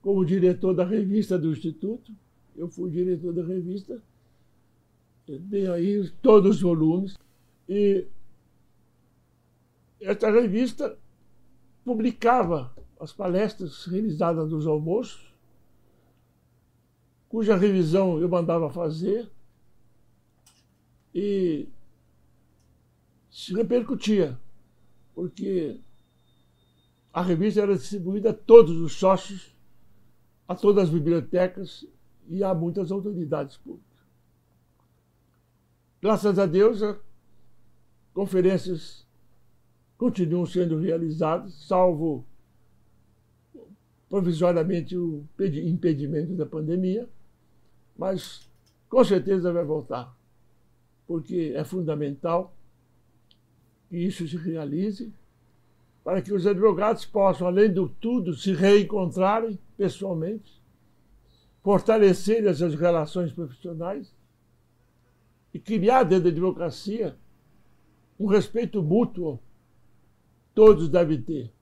como diretor da revista do Instituto. Eu fui diretor da revista, dei aí todos os volumes. E esta revista publicava as palestras realizadas nos almoços, cuja revisão eu mandava fazer e se repercutia, porque a revista era distribuída a todos os sócios, a todas as bibliotecas e a muitas autoridades públicas. Graças a Deus, conferências continuam sendo realizadas, salvo provisoriamente o impedimento da pandemia, mas com certeza vai voltar, porque é fundamental que isso se realize para que os advogados possam, além do tudo, se reencontrarem pessoalmente, fortalecerem as suas relações profissionais e criar dentro da advocacia um respeito mútuo todos devem ter.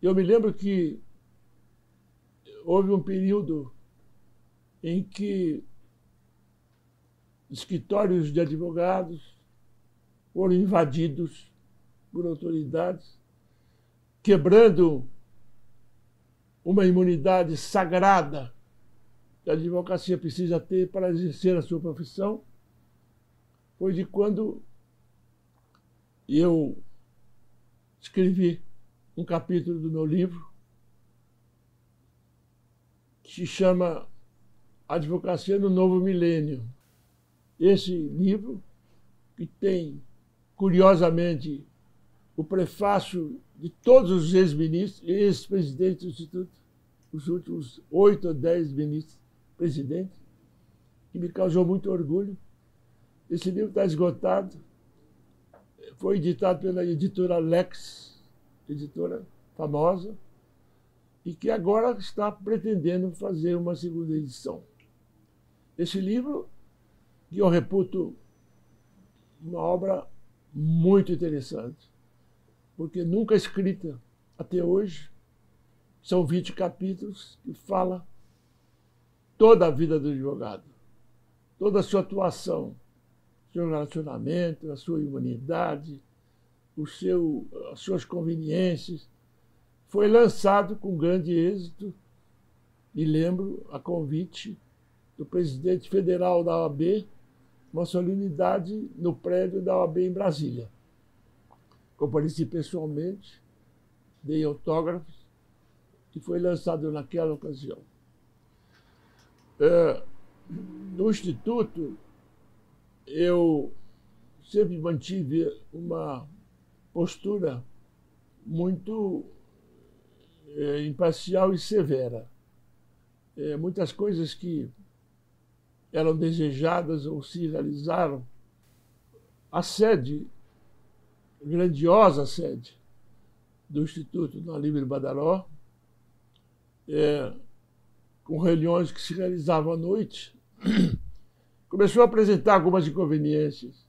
Eu me lembro que houve um período em que escritórios de advogados foram invadidos por autoridades, quebrando uma imunidade sagrada que a advocacia precisa ter para exercer a sua profissão. Foi de quando eu escrevi um capítulo do meu livro que se chama Advocacia no Novo Milênio. Esse livro, que tem, curiosamente, o prefácio de todos os ex-ministros, ex-presidentes do Instituto, os últimos oito ou dez ministros presidentes, que me causou muito orgulho. Esse livro está esgotado, foi editado pela editora Lex, editora famosa, e que agora está pretendendo fazer uma segunda edição. Esse livro, que eu reputo uma obra muito interessante, porque nunca escrita até hoje, são 20 capítulos que fala toda a vida do advogado, toda a sua atuação, seu relacionamento, a sua humanidade, o seu, as suas conveniências. Foi lançado com grande êxito, e lembro, a convite do presidente federal da OAB, uma solenidade no prédio da OAB em Brasília. Compareci pessoalmente, dei autógrafos, e foi lançado naquela ocasião. É, no Instituto, eu sempre mantive uma postura muito é, imparcial e severa. É, muitas coisas que eram desejadas ou se realizaram. A sede, grandiosa sede do Instituto na Livre Badaró, é, com reuniões que se realizavam à noite, começou a apresentar algumas inconveniências.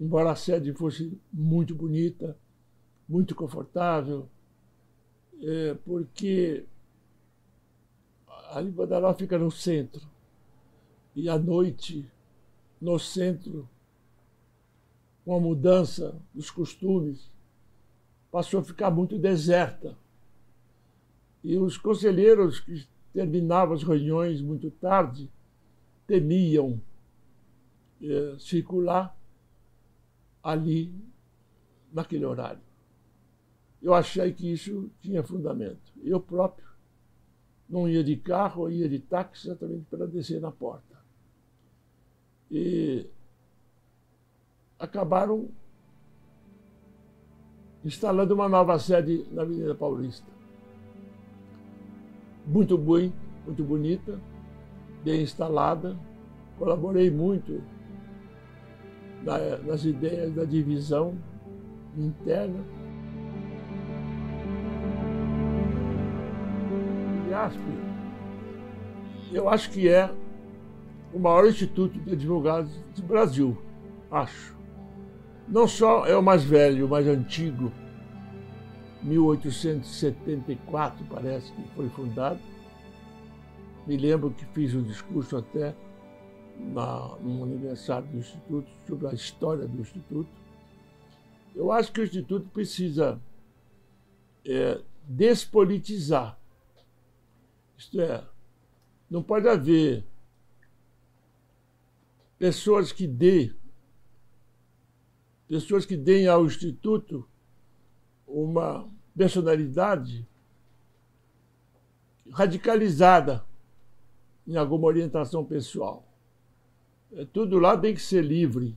Embora a sede fosse muito bonita, muito confortável, é, porque a Libadaró fica no centro. E à noite, no centro, com a mudança dos costumes, passou a ficar muito deserta. E os conselheiros que terminavam as reuniões muito tarde temiam é, circular ali naquele horário. Eu achei que isso tinha fundamento. Eu próprio não ia de carro, ia de táxi exatamente para descer na porta. E acabaram instalando uma nova sede na Avenida Paulista. Muito boa, muito bonita, bem instalada, colaborei muito nas ideias da divisão interna. IASP, eu acho que é o maior instituto de advogados do Brasil, acho. Não só é o mais velho, o mais antigo, 1874 parece que foi fundado. Me lembro que fiz um discurso até na, no aniversário do Instituto sobre a história do Instituto. Eu acho que o Instituto precisa é, despolitizar. Isto é, não pode haver pessoas que dê, pessoas que deem ao Instituto uma personalidade radicalizada em alguma orientação pessoal. É, tudo lá tem que ser livre,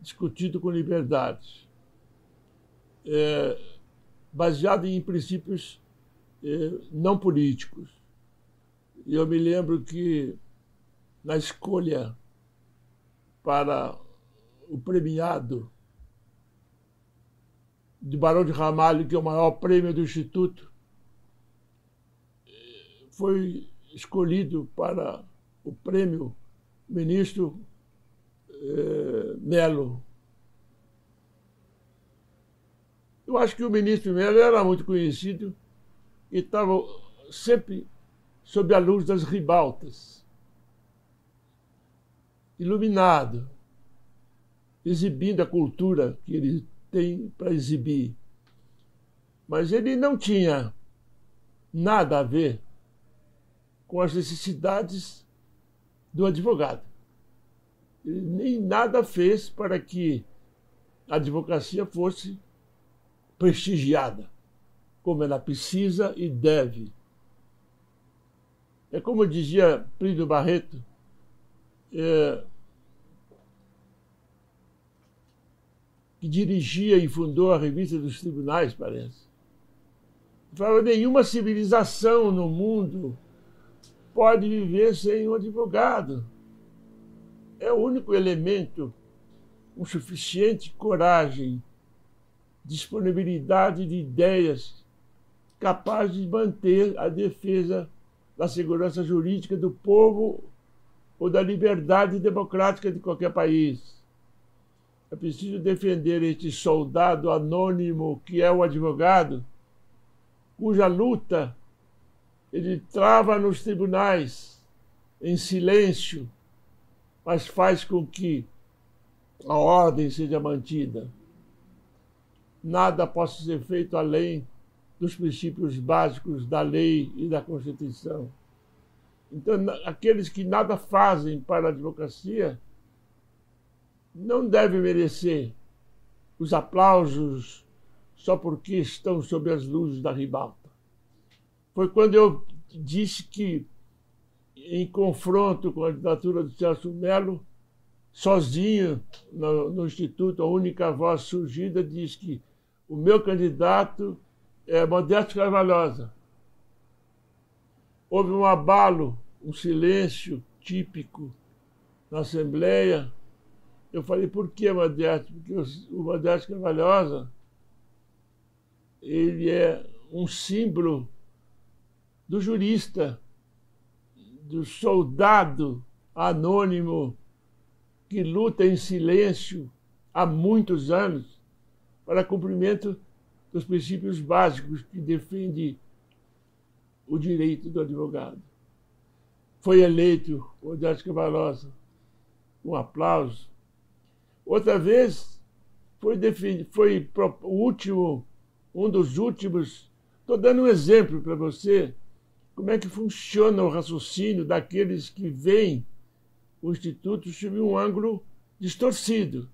discutido com liberdade, é, baseado em princípios é, não políticos. Eu me lembro que na escolha para o premiado de Barão de Ramalho, que é o maior prêmio do Instituto, foi escolhido para o prêmio ministro eh, Melo. Eu acho que o ministro Melo era muito conhecido e estava sempre sob a luz das ribaltas, iluminado, exibindo a cultura que ele tem para exibir. Mas ele não tinha nada a ver com as necessidades do advogado. Ele nem nada fez para que a advocacia fosse prestigiada, como ela precisa e deve. É como dizia Plínio Barreto, é, que dirigia e fundou a revista dos tribunais, parece. Falava, nenhuma civilização no mundo pode viver sem um advogado. É o único elemento com suficiente coragem, disponibilidade de ideias capaz de manter a defesa da segurança jurídica do povo ou da liberdade democrática de qualquer país. É preciso defender este soldado anônimo que é o advogado, cuja luta ele trava nos tribunais em silêncio, mas faz com que a ordem seja mantida. Nada possa ser feito além dos princípios básicos da lei e da Constituição. Então, aqueles que nada fazem para a advocacia não devem merecer os aplausos só porque estão sob as luzes da ribalta. Foi quando eu disse que, em confronto com a candidatura do Celso Melo, sozinho no, no Instituto, a única voz surgida diz que o meu candidato é Modesto Carvalhosa. Houve um abalo, um silêncio típico na Assembleia, eu falei, por que Modesto? Porque o Modesto Carvalhosa, ele é um símbolo do jurista, do soldado anônimo que luta em silêncio há muitos anos para cumprimento dos princípios básicos que defende o direito do advogado. Foi eleito o Modesto Carvalhosa. Um aplauso Outra vez foi, definido, foi o último, um dos últimos. Estou dando um exemplo para você como é que funciona o raciocínio daqueles que veem o Instituto sob um ângulo distorcido.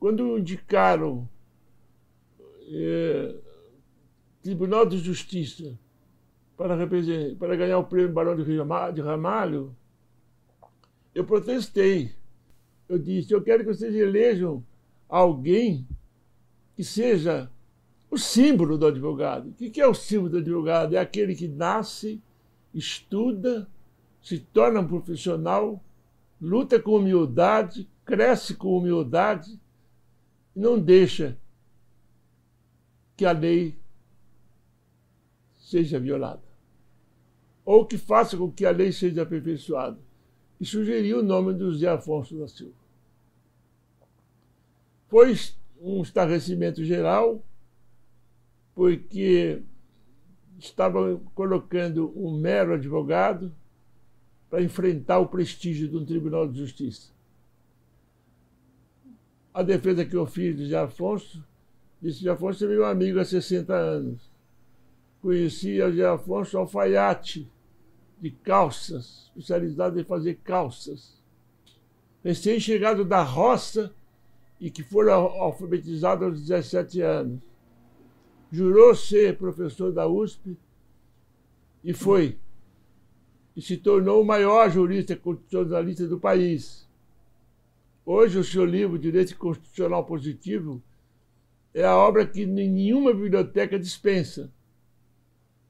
Quando indicaram é, Tribunal de Justiça para, para ganhar o prêmio Barão de Ramalho, eu protestei eu disse: eu quero que vocês elejam alguém que seja o símbolo do advogado. O que é o símbolo do advogado? É aquele que nasce, estuda, se torna um profissional, luta com humildade, cresce com humildade e não deixa que a lei seja violada. Ou que faça com que a lei seja aperfeiçoada. e sugeriu o nome do José Afonso da Silva. Foi um estarrecimento geral, porque estava colocando um mero advogado para enfrentar o prestígio de um tribunal de justiça. A defesa que eu fiz de Afonso, disse que Afonso é meu amigo há 60 anos. Conheci a Zé Afonso alfaiate de calças, especializado em fazer calças. Recém-chegado da roça e que foi alfabetizado aos 17 anos. Jurou ser professor da USP e foi. E se tornou o maior jurista constitucionalista do país. Hoje, o seu livro, Direito Constitucional Positivo, é a obra que nenhuma biblioteca dispensa.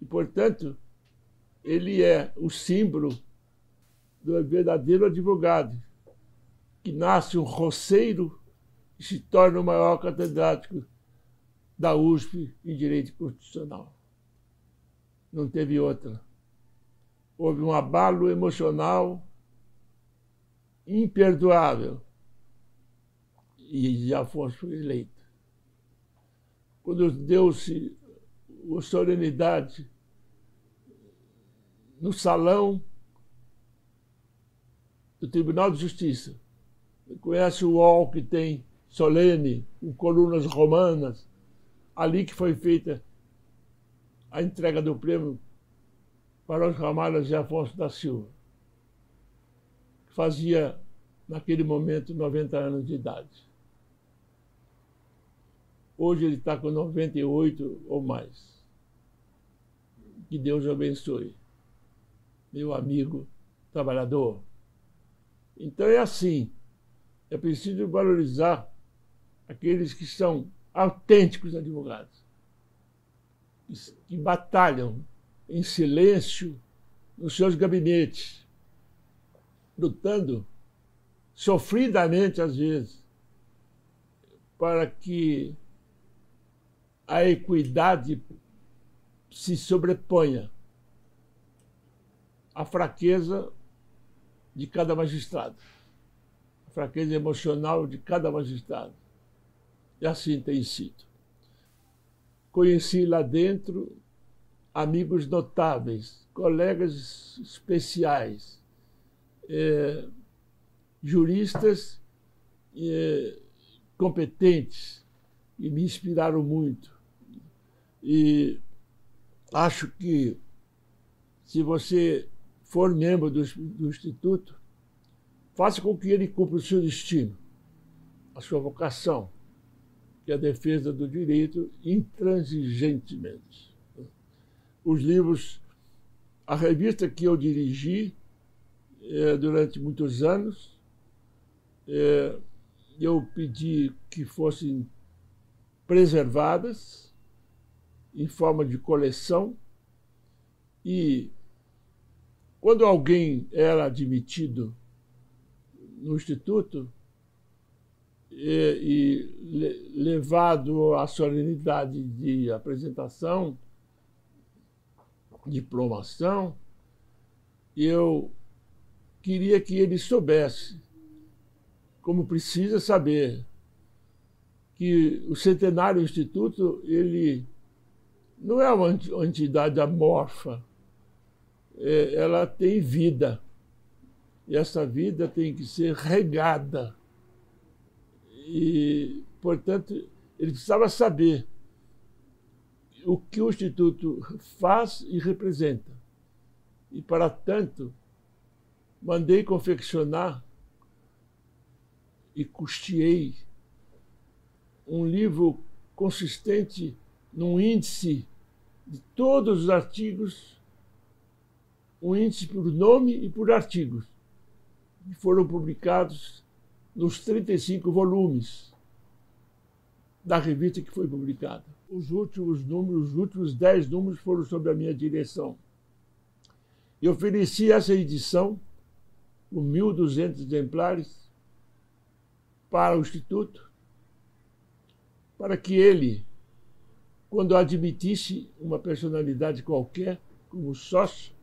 E, portanto, ele é o símbolo do verdadeiro advogado, que nasce um roceiro e se torna o maior catedrático da USP em Direito Constitucional. Não teve outra. Houve um abalo emocional imperdoável e Afonso foi eleito. Quando deu-se a solenidade no salão do Tribunal de Justiça, conhece o hall que tem solene, com colunas romanas, ali que foi feita a entrega do prêmio para os Ramalhas de Afonso da Silva, que fazia, naquele momento, 90 anos de idade. Hoje ele está com 98 ou mais. Que Deus abençoe, meu amigo trabalhador. Então é assim, é preciso valorizar aqueles que são autênticos advogados, que batalham em silêncio nos seus gabinetes, lutando sofridamente às vezes, para que a equidade se sobreponha à fraqueza de cada magistrado, a fraqueza emocional de cada magistrado. E assim tem sido. Conheci lá dentro amigos notáveis, colegas especiais, é, juristas é, competentes e me inspiraram muito. E acho que se você for membro do, do Instituto, faça com que ele cumpra o seu destino, a sua vocação, que é a defesa do direito intransigentemente. Os livros, a revista que eu dirigi é, durante muitos anos, é, eu pedi que fossem preservadas em forma de coleção e quando alguém era admitido no instituto e, e levado à solenidade de apresentação, diplomação, eu queria que ele soubesse, como precisa saber, que o Centenário Instituto ele não é uma entidade amorfa, ela tem vida. E essa vida tem que ser regada. E, portanto, ele precisava saber o que o Instituto faz e representa. E, para tanto, mandei confeccionar e custeei um livro consistente num índice de todos os artigos, um índice por nome e por artigos, que foram publicados nos 35 volumes da revista que foi publicada. Os últimos números, os últimos 10 números foram sob a minha direção. E ofereci essa edição, com 1.200 exemplares, para o Instituto, para que ele, quando admitisse uma personalidade qualquer como sócio,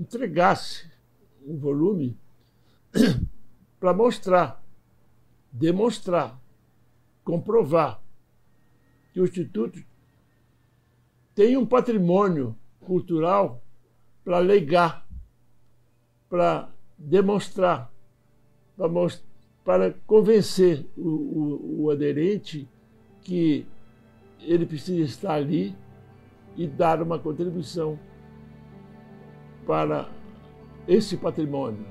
entregasse um volume para mostrar, demonstrar, comprovar que o Instituto tem um patrimônio cultural para legar, para demonstrar, para, para convencer o, o, o aderente que ele precisa estar ali e dar uma contribuição para esse patrimônio.